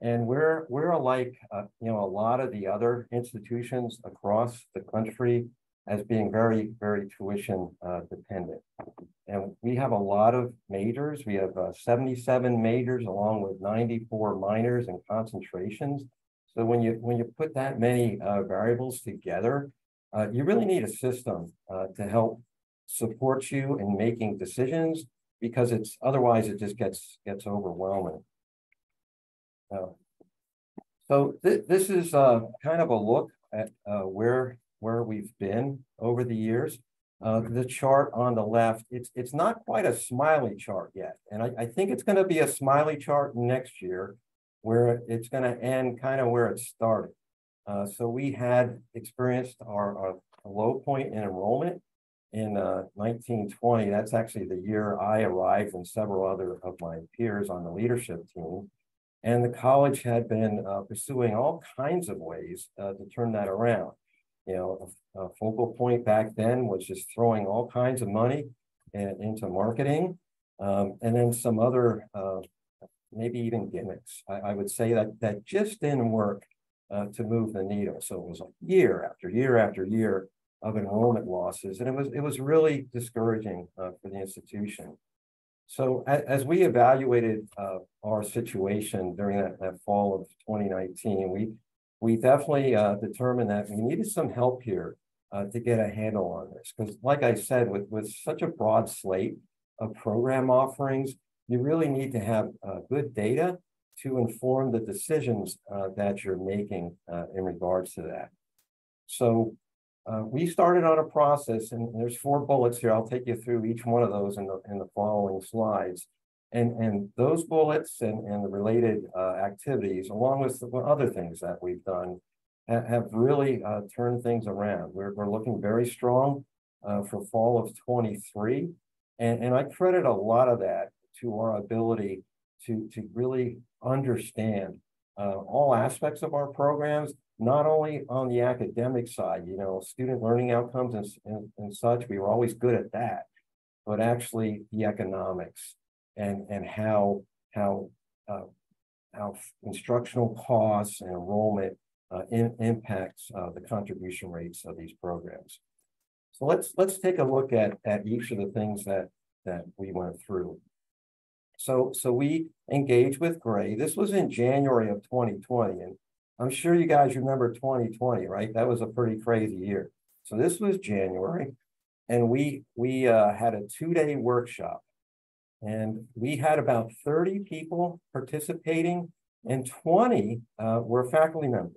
And we're we're like uh, you know a lot of the other institutions across the country as being very very tuition uh, dependent. And we have a lot of majors. We have uh, 77 majors along with 94 minors and concentrations. So when you when you put that many uh, variables together, uh, you really need a system uh, to help support you in making decisions because it's otherwise it just gets gets overwhelming. Uh, so th this is uh, kind of a look at uh, where where we've been over the years. Uh, the chart on the left, it's it's not quite a smiley chart yet, and I, I think it's going to be a smiley chart next year, where it's going to end kind of where it started. Uh, so we had experienced our, our low point in enrollment in uh, 1920. That's actually the year I arrived and several other of my peers on the leadership team. And the college had been uh, pursuing all kinds of ways uh, to turn that around. You know, a, a, focal point back then was just throwing all kinds of money in, into marketing, um, and then some other, uh, maybe even gimmicks. I, I, would say that that just didn't work uh, to move the needle. So it was like year after year after year of enrollment losses, and it was it was really discouraging uh, for the institution. So as we evaluated uh, our situation during that, that fall of 2019, we we definitely uh, determined that we needed some help here uh, to get a handle on this. Because like I said, with, with such a broad slate of program offerings, you really need to have uh, good data to inform the decisions uh, that you're making uh, in regards to that. So uh, we started on a process, and there's four bullets here. I'll take you through each one of those in the in the following slides. And and those bullets and, and the related uh, activities, along with the other things that we've done, ha- have really uh, turned things around. We're, we're looking very strong uh, for fall of twenty-three. And, and I credit a lot of that to our ability to, to really understand uh, all aspects of our programs, not only on the academic side, you know, student learning outcomes and, and, and such, we were always good at that. But actually the economics and, and how, how, uh, how instructional costs and enrollment uh, in, impacts uh, the contribution rates of these programs. So let's, let's take a look at, at each of the things that, that we went through. So, so we engaged with Gray. This was in January of twenty twenty, and I'm sure you guys remember twenty twenty, right? That was a pretty crazy year. So this was January, and we, we, uh, had a two-day workshop. And we had about thirty people participating, and twenty, uh, were faculty members.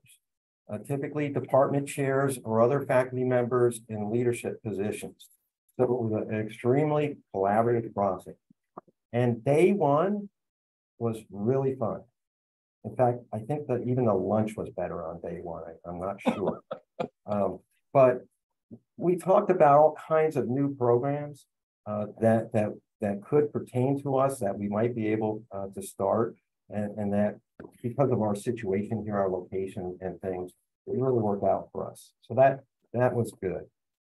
Uh, typically department chairs or other faculty members in leadership positions. So it was an extremely collaborative process. And day one was really fun. In fact, I think that even the lunch was better on day one. I, am not sure. um, but we talked about all kinds of new programs uh, that that that could pertain to us that we might be able uh, to start, and, and that because of our situation here, our location and things, it really worked out for us. So that that was good.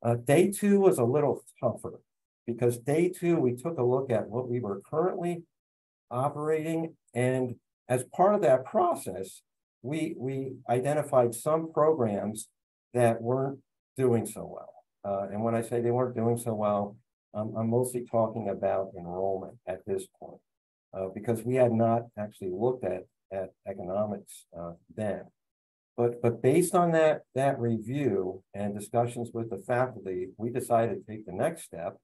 Uh, day two was a little tougher because day two, we took a look at what we were currently operating. And as part of that process, we, we identified some programs that weren't doing so well. Uh, and when I say they weren't doing so well, um, I'm mostly talking about enrollment at this point. Uh, because we had not actually looked at, at economics uh, then. But, but based on that, that review and discussions with the faculty, we decided to take the next step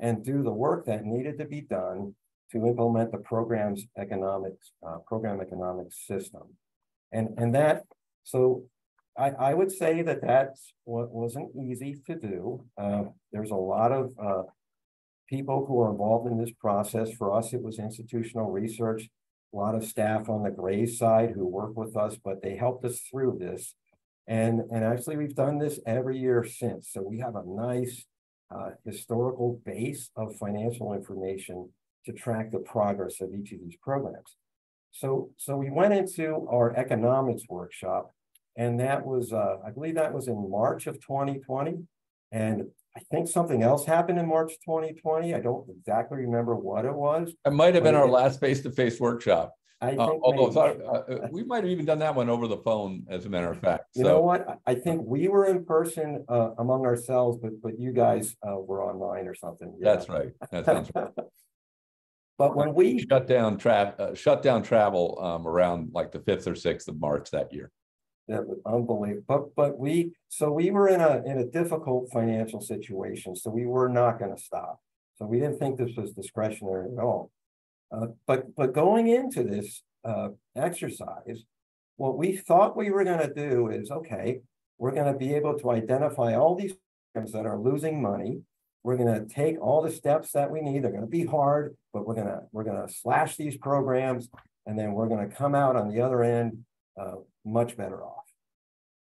and do the work that needed to be done to implement the program's economics, uh, program economics system. And, and that, so I, I would say that that's what wasn't easy to do. Uh, there's a lot of uh, people who are involved in this process. For us, it was institutional research, a lot of staff on the Gray side who work with us, but they helped us through this. And, and actually, we've done this every year since. So we have a nice uh, historical base of financial information to track the progress of each of these programs. So, so we went into our economics workshop, and that was, uh, I believe that was in March of 2020. And I think something else happened in March 2020. I don't exactly remember what it was. It might have been our last face-to-face workshop. I Uh, although, maybe- uh, uh, we might have even done that one over the phone, as a matter of fact. You know what? I- I think we were in person uh, among ourselves, but, but you guys uh, were online or something. Yeah. that's right. That sounds right. But when we, Shut down tra- uh, shut down travel, um, around like the fifth or sixth of March that year. that was unbelievable, but, but we, so we were in a, in a difficult financial situation, so we were not gonna stop. So we didn't think this was discretionary at all. Uh, but, but going into this, uh, exercise, what we thought we were gonna do is, okay, we're gonna be able to identify all these programs that are losing money. We're gonna take all the steps that we need. They're gonna be hard, but we're gonna, we're gonna slash these programs. And then we're gonna come out on the other end, uh, much better off.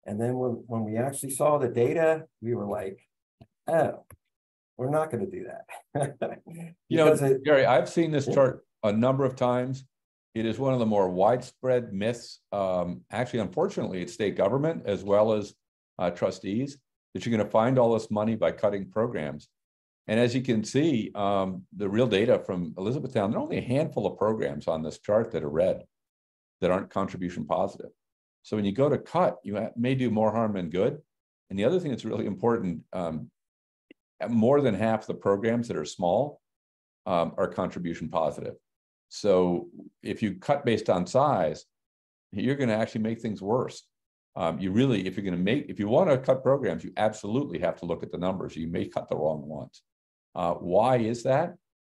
And then when, when we actually saw the data, we were like, oh, we're not gonna do that. You know, it- Gary, I've seen this chart a number of times. It is one of the more widespread myths, um, actually, unfortunately, it's state government as well as uh, trustees, that you're gonna find all this money by cutting programs. And as you can see, um, the real data from Elizabethtown, there are only a handful of programs on this chart that are red that aren't contribution positive. So when you go to cut, you may do more harm than good. And the other thing that's really important, um, more than half the programs that are small um, are contribution positive. So if you cut based on size, you're going to actually make things worse. Um, you really, if you're going to make, if you want to cut programs, you absolutely have to look at the numbers. You may cut the wrong ones. Uh, why is that?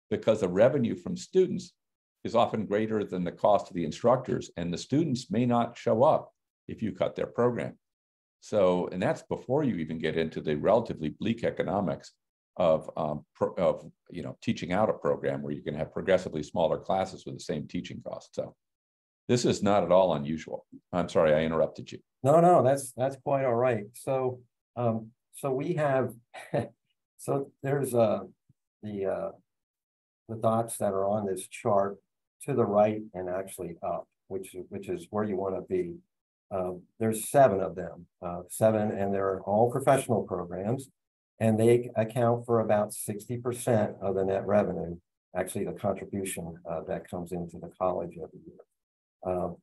Because the revenue from students is often greater than the cost of the instructors, and the students may not show up if you cut their program. So, and that's before you even get into the relatively bleak economics of, um, pro- of, you know, teaching out a program where you can have progressively smaller classes with the same teaching cost. So This is not at all unusual. I'm sorry, I interrupted you. No, no, that's, that's quite all right. So, um, so we have, so there's, uh, the, uh, the dots that are on this chart to the right and actually up, which, which is where you want to be. Um, there's seven of them, uh, seven, and they're all professional programs. And they account for about sixty percent of the net revenue, actually the contribution, uh, that comes into the college every year. Um,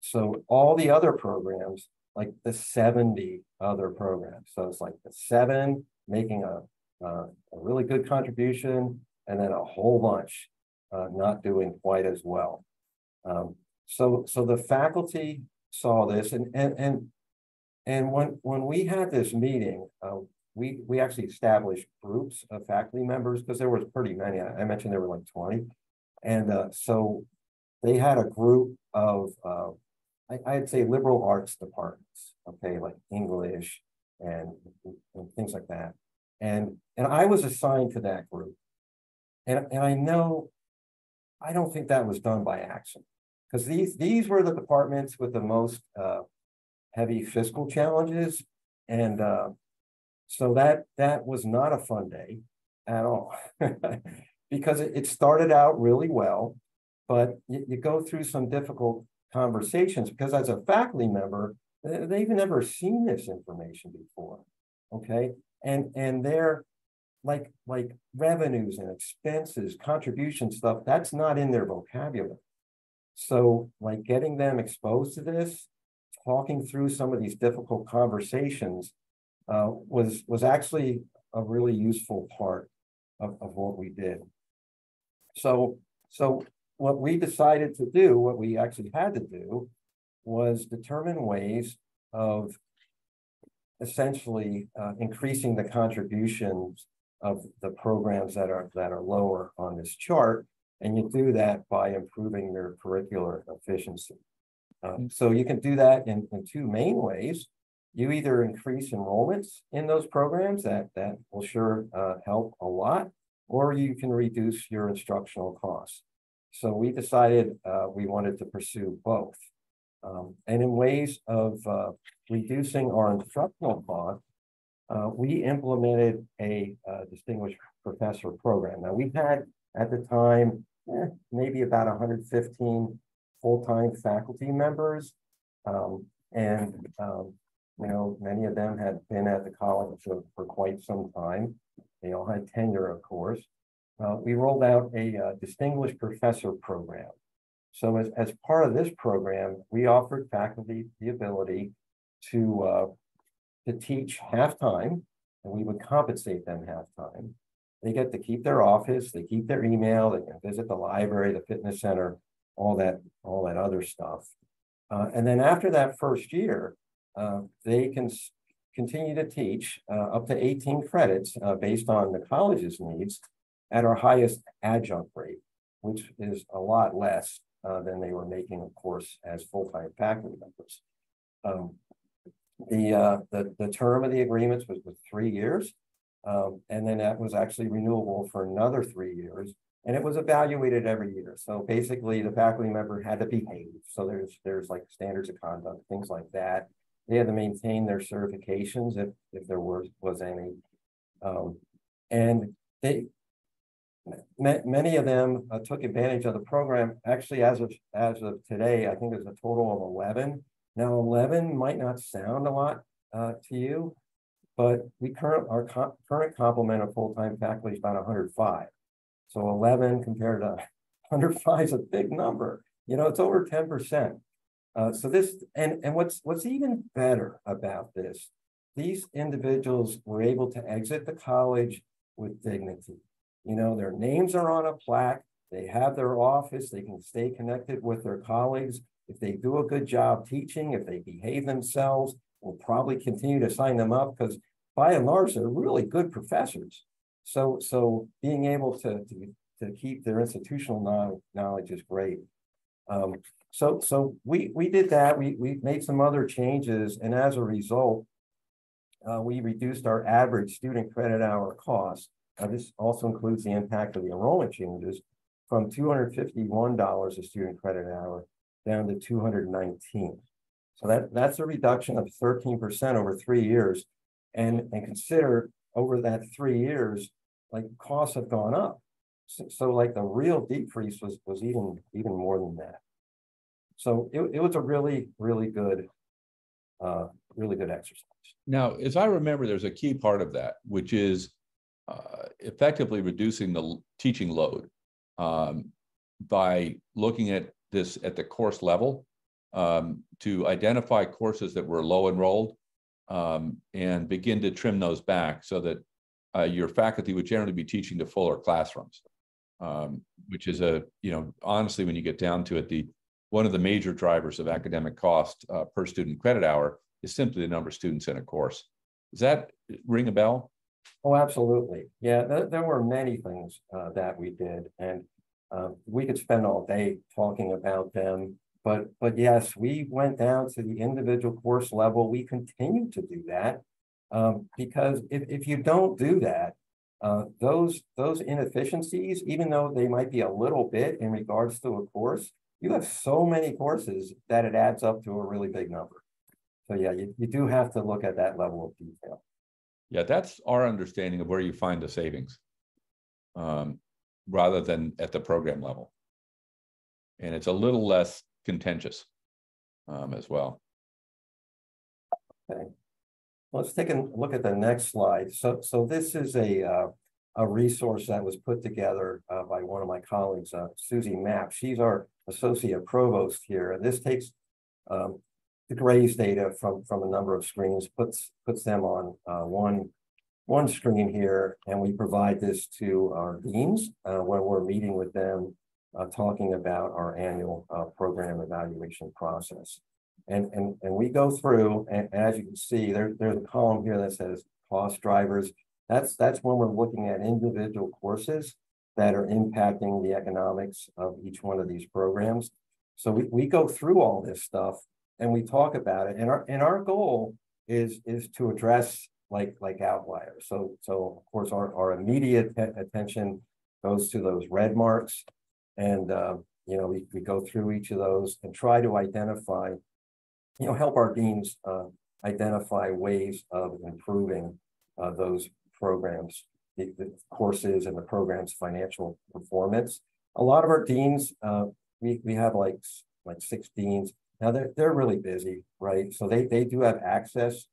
so all the other programs, like the seventy other programs, so it's like the seven making a, uh, a really good contribution, and then a whole bunch, uh, not doing quite as well. Um, so, so the faculty saw this and, and, and, and when, when we had this meeting, uh, we, we actually established groups of faculty members because there was pretty many. I, I mentioned there were like 20. And uh, so they had a group of, uh, I, I'd say liberal arts departments, okay, like English and, and things like that. And, and I was assigned to that group. And, and I know, I don't think that was done by accident because these, these were the departments with the most uh, heavy fiscal challenges. And uh, so that that was not a fun day at all because it, it, started out really well, but you, you, go through some difficult conversations because as a faculty member, they've never seen this information before. Okay. And and they're like like revenues and expenses, contribution stuff, that's not in their vocabulary. So like getting them exposed to this, talking through some of these difficult conversations uh, was was actually a really useful part of, of what we did. So so what we decided to do, what we actually had to do, was determine ways of essentially uh, increasing the contributions of the programs that are that are lower on this chart. And you do that by improving your curricular efficiency. Uh, so you can do that in, in two main ways you either increase enrollments in those programs that that will sure uh, help a lot, or you can reduce your instructional costs. So we decided uh, we wanted to pursue both. Um, and in ways of uh, reducing our instructional costs, uh, we implemented a uh, distinguished professor program. Now we had at the time eh, maybe about 115 full-time faculty members. Um, and um, you know, many of them had been at the college for, for quite some time. They all had tenure, of course. Uh, we rolled out a uh, distinguished professor program. So as, as part of this program, we offered faculty the ability to, uh, to teach half-time, and we would compensate them half-time. They get to keep their office, they keep their email, they can visit the library, the fitness center, all that, all that other stuff. Uh, and then after that first year, uh, they can continue to teach uh, up to 18 credits uh, based on the college's needs at our highest adjunct rate, which is a lot less uh, than they were making, of course, as full-time faculty members. Um, the, uh, the, the term of the agreements was, three years, um, and then that was actually renewable for another three years and it was evaluated every year. So basically the faculty member had to behave. So there's there's like standards of conduct, things like that. They had to maintain their certifications if, if there was, was any. Um, and they, many of them uh, took advantage of the program. Actually, as of as of today, I think there's a total of 11. Now, 11 might not sound a lot uh, to you, but we current our co current complement of full-time faculty is about 105. So 11 compared to 105 is a big number. You know, it's over 10%. Uh, so this and and what's what's even better about this, these individuals were able to exit the college with dignity. You know, their names are on a plaque. They have their office. They can stay connected with their colleagues. If they do a good job teaching, if they behave themselves, we'll probably continue to sign them up because by and large, they're really good professors. So, so being able to, to, to keep their institutional knowledge, is great. Um, so, so we, we did that. We, we made some other changes. And as a result, uh, we reduced our average student credit hour cost. Uh, this also includes the impact of the enrollment changes from $251 a student credit hour down to 219. So that, that's a reduction of 13% over three years. And, and consider over that three years, like costs have gone up. So, so like the real decrease was, was even, even more than that. So it, it was a really, really good, uh, really good exercise. Now, as I remember, there's a key part of that, which is uh, effectively reducing the teaching load um, by looking at this at the course level um, to identify courses that were low enrolled um, and begin to trim those back so that uh, your faculty would generally be teaching to fuller classrooms, um, which is a, you know, honestly, when you get down to it, the one of the major drivers of academic cost uh, per student credit hour is simply the number of students in a course. Does that ring a bell? Oh, absolutely. Yeah, th there were many things uh, that we did, and uh, we could spend all day talking about them. But but yes, we went down to the individual course level. We continue to do that um, because if, if you don't do that, uh, those those inefficiencies, even though they might be a little bit in regards to a course, you have so many courses that it adds up to a really big number. So yeah, you, you do have to look at that level of detail. Yeah, that's our understanding of where you find the savings, um, rather than at the program level. And it's a little less contentious um, as well. Okay. Let's take a look at the next slide. So, so this is a uh, a resource that was put together uh, by one of my colleagues, uh, Susie Mapp. She's our associate provost here, and this takes um, the Grays data from from a number of screens, puts puts them on uh, one one screen here, and we provide this to our deans uh, when we're meeting with them, uh, talking about our annual uh, program evaluation process. And, and, and we go through, and, and as you can see, there, there's a column here that says cost drivers. That's, that's when we're looking at individual courses that are impacting the economics of each one of these programs. So we, we go through all this stuff and we talk about it. And our and our goal is is to address like like outliers. So so of course our, our immediate attention goes to those red marks. And uh, you know, we, we go through each of those and try to identify, you know, help our deans uh, identify ways of improving uh, those programs, the, the, courses and the program's financial performance. A lot of our deans, uh, we, we have like like six deans now they're they're really busy, right? So they they do have access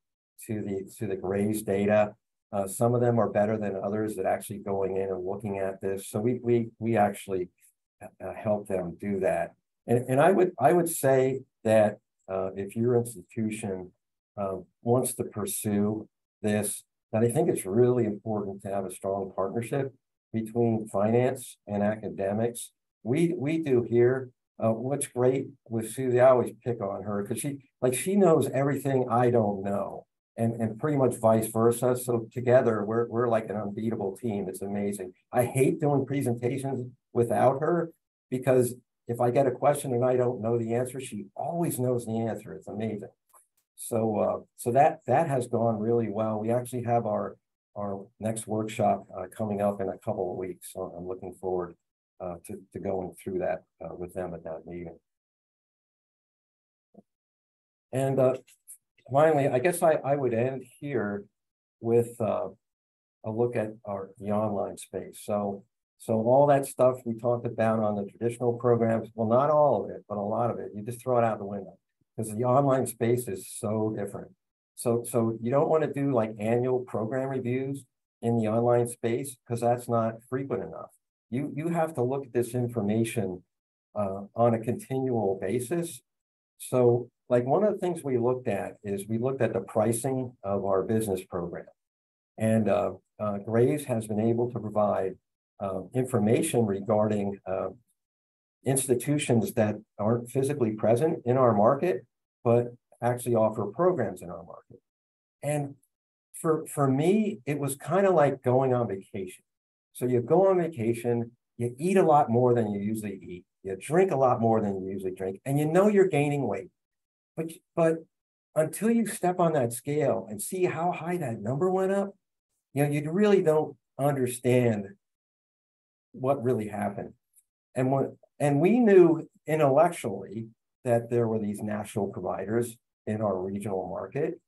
to the to the Grays data. Uh, some of them are better than others that actually going in and looking at this. So we we we actually uh, help them do that. And and I would I would say that uh, if your institution uh, wants to pursue this, that I think it's really important to have a strong partnership between finance and academics. We we do here uh, what's great with Susie, I always pick on her because she like she knows everything I don't know, and and pretty much vice versa. So together we're we're like an unbeatable team. It's amazing. I hate doing presentations without her because if I get a question and I don't know the answer, she always knows the answer. It's amazing. So uh, so that that has gone really well. We actually have our our next workshop uh, coming up in a couple of weeks. So I'm looking forward uh, to, to going through that uh, with them at that meeting. And uh, finally, I guess I, I would end here with uh, a look at our the online space. So, so all that stuff we talked about on the traditional programs, well, not all of it, but a lot of it, you just throw it out the window because the online space is so different. So, so you don't want to do like annual program reviews in the online space because that's not frequent enough you, you have to look at this information uh, on a continual basis. So like one of the things we looked at is we looked at the pricing of our business program. And uh, uh, Grays has been able to provide uh, information regarding uh, institutions that aren't physically present in our market, but actually offer programs in our market. And for, for me, it was kind of like going on vacation. So you go on vacation, you eat a lot more than you usually eat, you drink a lot more than you usually drink, and you know you're gaining weight. But but until you step on that scale and see how high that number went up, you know, you really don't understand what really happened. And what and we knew intellectually that there were these national providers in our regional market,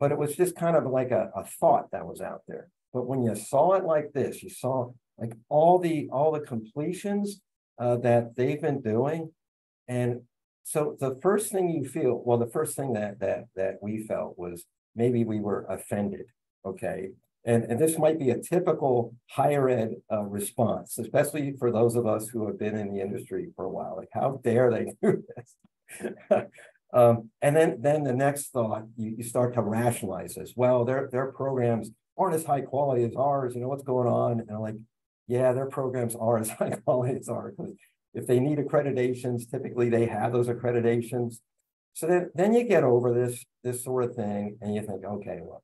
but it was just kind of like a, a thought that was out there. But when you saw it like this, you saw like all the all the completions uh, that they've been doing, and so the first thing you feel, well, the first thing that that that we felt was maybe we were offended, okay, and and this might be a typical higher ed uh, response, especially for those of us who have been in the industry for a while. Like, how dare they do this? um, and then then the next thought, you, you start to rationalize this. Well, their their programs aren't as high quality as ours. You know what's going on? And I'm like, yeah, their programs are as high quality as ours if they need accreditations, typically they have those accreditations. So then, then you get over this this sort of thing, and you think, okay, well,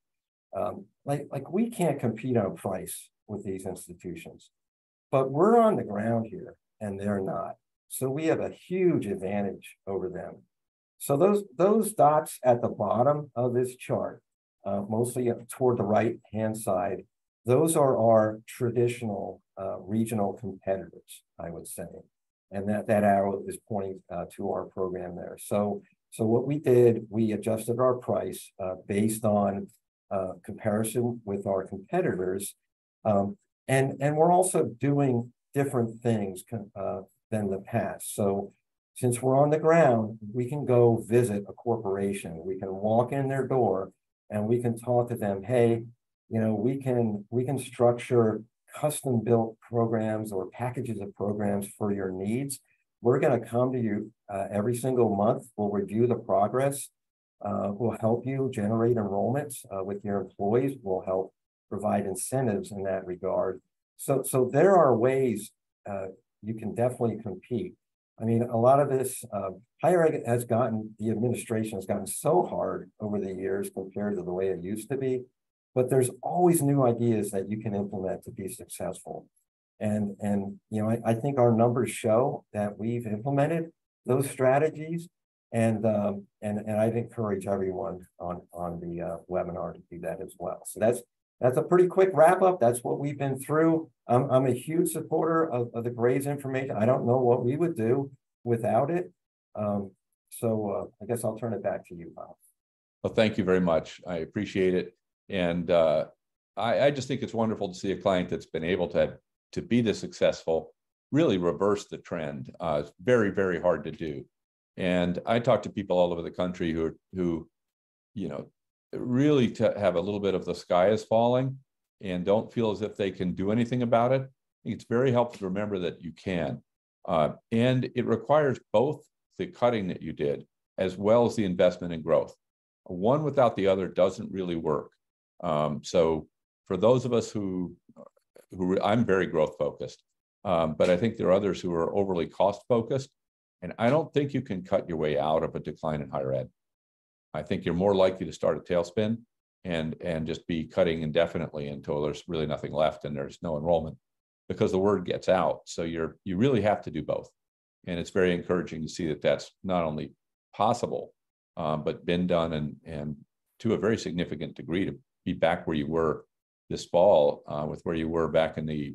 um, like like we can't compete on price with these institutions, but we're on the ground here, and they're not. So we have a huge advantage over them. So those those dots at the bottom of this chart, uh, mostly toward the right hand side, those are our traditional uh, regional competitors, I would say. And that, that arrow is pointing uh, to our program there. So, so what we did, we adjusted our price uh, based on uh, comparison with our competitors. Um, and, and we're also doing different things uh, than the past. So since we're on the ground, we can go visit a corporation. We can walk in their door and we can talk to them. Hey, you know, we can we can structure custom built programs or packages of programs for your needs. We're going to come to you uh, every single month. We'll review the progress. Uh, we'll help you generate enrollments uh, with your employees. We'll help provide incentives in that regard. So, so there are ways uh, you can definitely compete. I mean, a lot of this uh, higher ed has gotten the administration has gotten so hard over the years compared to the way it used to be but there's always new ideas that you can implement to be successful. And, and you know, I, I think our numbers show that we've implemented those strategies. And, um, and, and I'd encourage everyone on, on the uh, webinar to do that as well. So that's, that's a pretty quick wrap up. That's what we've been through. I'm, I'm a huge supporter of, of the Grays information. I don't know what we would do without it. Um, so uh, I guess I'll turn it back to you, Bob. Well, thank you very much. I appreciate it. And uh, I, I, just think it's wonderful to see a client that's been able to, to be this successful, really reverse the trend. Uh, it's very, very hard to do. And I talk to people all over the country who, who you know, really to have a little bit of the sky is falling and don't feel as if they can do anything about it. it's very helpful to remember that you can. Uh, and it requires both the cutting that you did as well as the investment in growth. One without the other doesn't really work. Um, so for those of us who, who I'm very growth focused, um, but I think there are others who are overly cost focused. And I don't think you can cut your way out of a decline in higher ed. I think you're more likely to start a tailspin and and just be cutting indefinitely until there's really nothing left and there's no enrollment because the word gets out. So you're you really have to do both, and it's very encouraging to see that that's not only possible, um, but been done and and to a very significant degree to be back where you were this fall uh, with where you were back in the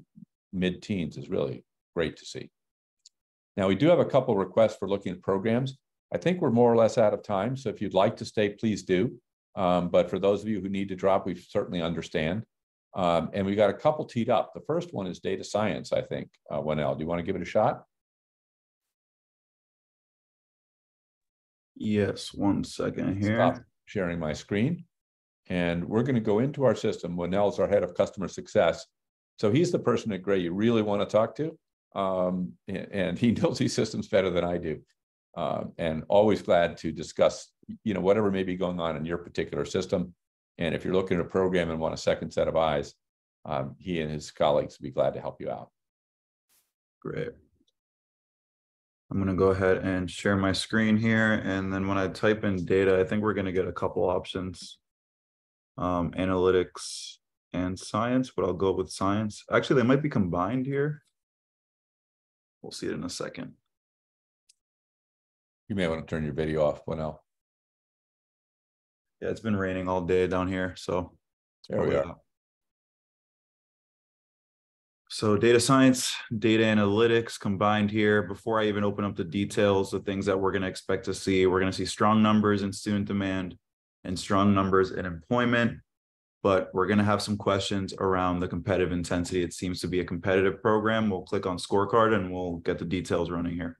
mid teens is really great to see. Now, we do have a couple requests for looking at programs. I think we're more or less out of time. So if you'd like to stay, please do. Um, but for those of you who need to drop, we certainly understand. Um, and we've got a couple teed up. The first one is data science, I think. Uh, Wanel, do you want to give it a shot? Yes, one second here. Stop sharing my screen. And we're going to go into our system. Wanel's our head of customer success. So he's the person at Gray you really want to talk to. Um, and he knows these systems better than I do. Um, and always glad to discuss, you know, whatever may be going on in your particular system. And if you're looking at a program and want a second set of eyes, um, he and his colleagues will be glad to help you out. Great. I'm going to go ahead and share my screen here. And then when I type in data, I think we're going to get a couple options um, analytics and science, but I'll go with science. Actually, they might be combined here. We'll see it in a second. You may want to turn your video off, by now. Yeah, it's been raining all day down here, so there we are. So data science, data analytics combined here. Before I even open up the details, the things that we're going to expect to see, we're going to see strong numbers in student demand and strong numbers in employment. But we're going to have some questions around the competitive intensity. It seems to be a competitive program. We'll click on scorecard and we'll get the details running here.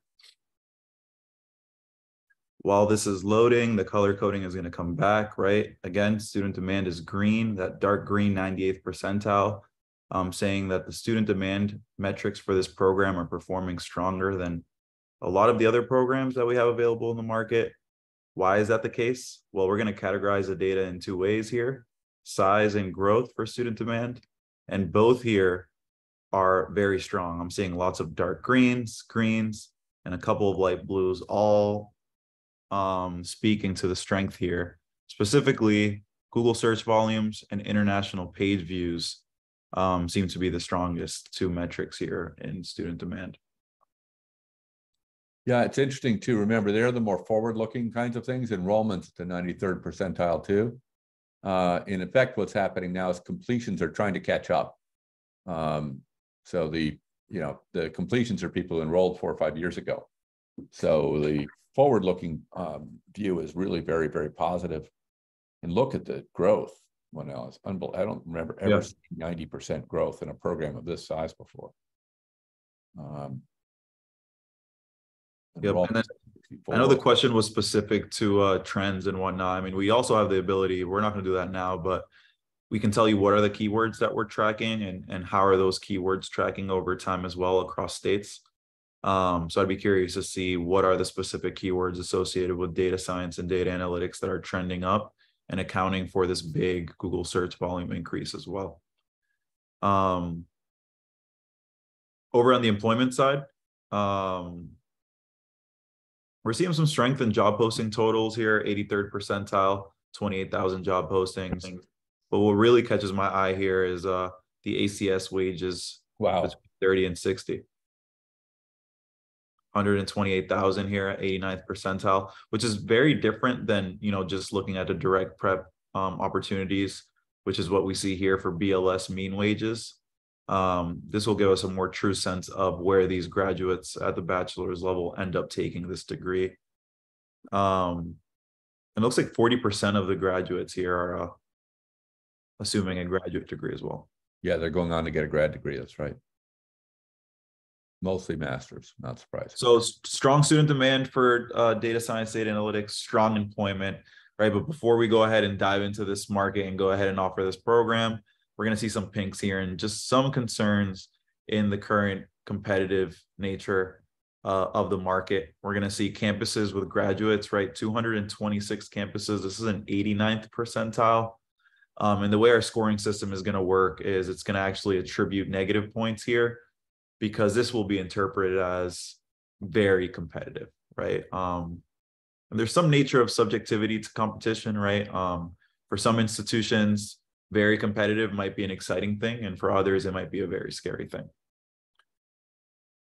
While this is loading, the color coding is going to come back, right? Again, student demand is green, that dark green 98th percentile, um, saying that the student demand metrics for this program are performing stronger than a lot of the other programs that we have available in the market. Why is that the case? Well, we're going to categorize the data in two ways here, size and growth for student demand. And both here are very strong. I'm seeing lots of dark greens, greens, and a couple of light blues, all um, speaking to the strength here. Specifically, Google search volumes and international page views um, seem to be the strongest two metrics here in student demand. Yeah, it's interesting to remember they're the more forward-looking kinds of things. Enrollment's the 93rd percentile too. Uh, in effect, what's happening now is completions are trying to catch up. Um, so the you know the completions are people enrolled four or five years ago. So the forward-looking um, view is really very, very positive. And look at the growth. When I was unbelievable, I don't remember ever Yeah. seeing ninety percent growth in a program of this size before. Um, Yep, and then I know the question was specific to uh, trends and whatnot. I mean, we also have the ability, we're not going to do that now, but we can tell you what are the keywords that we're tracking and, and how are those keywords tracking over time as well across states. Um, so I'd be curious to see what are the specific keywords associated with data science and data analytics that are trending up and accounting for this big Google search volume increase as well. Um, over on the employment side, um, we're seeing some strength in job posting totals here, 83rd percentile, 28,000 job postings. But what really catches my eye here is uh, the ACS wages Wow, 30 and 60. 128,000 here at 89th percentile, which is very different than, you know, just looking at the direct prep um, opportunities, which is what we see here for BLS mean wages. Um, this will give us a more true sense of where these graduates at the bachelor's level end up taking this degree. Um, it looks like 40% of the graduates here are uh, assuming a graduate degree as well. yeah, they're going on to get a grad degree, that's right. Mostly masters, not surprising. So strong student demand for uh, data science, data analytics, strong employment, right? But before we go ahead and dive into this market and go ahead and offer this program, we're going to see some pinks here and just some concerns in the current competitive nature uh, of the market. We're going to see campuses with graduates, right? 226 campuses. This is an 89th percentile. Um, and the way our scoring system is going to work is it's going to actually attribute negative points here because this will be interpreted as very competitive, right? Um, and there's some nature of subjectivity to competition, right? Um, for some institutions, very competitive might be an exciting thing, and for others, it might be a very scary thing.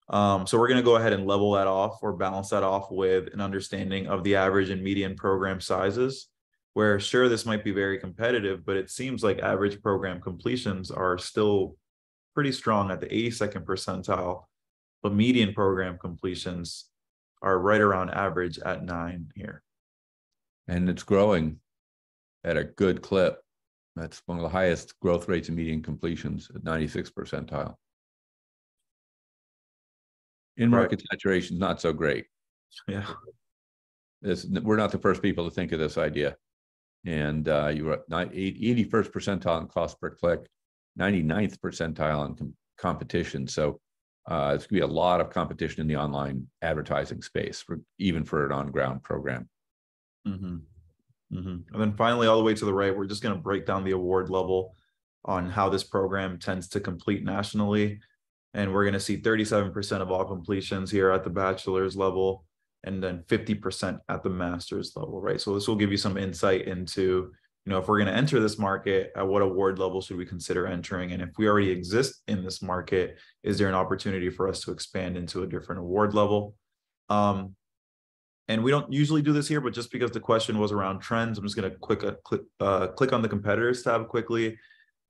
Um, so we're going to go ahead and level that off or balance that off with an understanding of the average and median program sizes, where sure, this might be very competitive, but it seems like average program completions are still pretty strong at the 82nd percentile, but median program completions are right around average at nine here. And it's growing at a good clip. That's one of the highest growth rates in median completions at 96 percentile. In Right. market saturation is not so great. Yeah. This, we're not the first people to think of this idea. And uh, you were at 81st percentile in cost per click, 99th percentile in com- competition. So uh, it's gonna be a lot of competition in the online advertising space, for, even for an on-ground program. Mm-hmm. Mm-hmm. And then finally, all the way to the right, we're just going to break down the award level on how this program tends to complete nationally. And we're going to see 37% of all completions here at the bachelor's level, and then 50% at the master's level, right? So this will give you some insight into, know, if we're going to enter this market, at what award level should we consider entering? And if we already exist in this market, is there an opportunity for us to expand into a different award level? Um, and we don't usually do this here, but just because the question was around trends, I'm just going to click, uh, click, uh, click on the competitors tab quickly.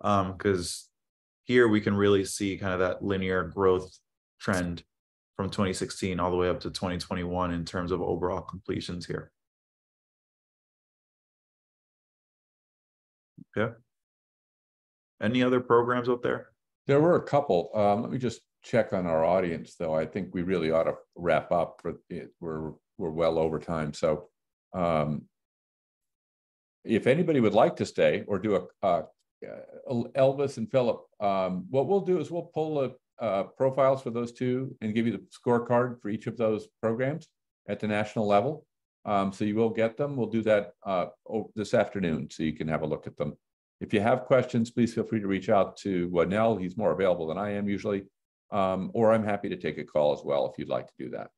Um, because here we can really see kind of that linear growth trend from 2016 all the way up to 2021 in terms of overall completions here. Okay. Any other programs out there? There were a couple. Um, let me just check on our audience, though. I think we really ought to wrap up for it. We're, we're well over time. So, um, if anybody would like to stay or do a, Elvis and Philip, um, what we'll do is we'll pull a, uh, profiles for those two and give you the scorecard for each of those programs at the national level. Um, so you will get them. We'll do that uh, this afternoon so you can have a look at them. If you have questions, please feel free to reach out to uh, Nell. He's more available than I am usually, um, or I'm happy to take a call as well if you'd like to do that.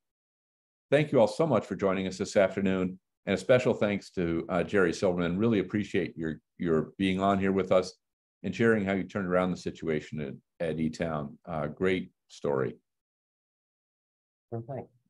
Thank you all so much for joining us this afternoon. And a special thanks to uh, Jerry Silverman. Really appreciate your, your being on here with us and sharing how you turned around the situation at, at E-Town. Uh, great story. Well, thanks.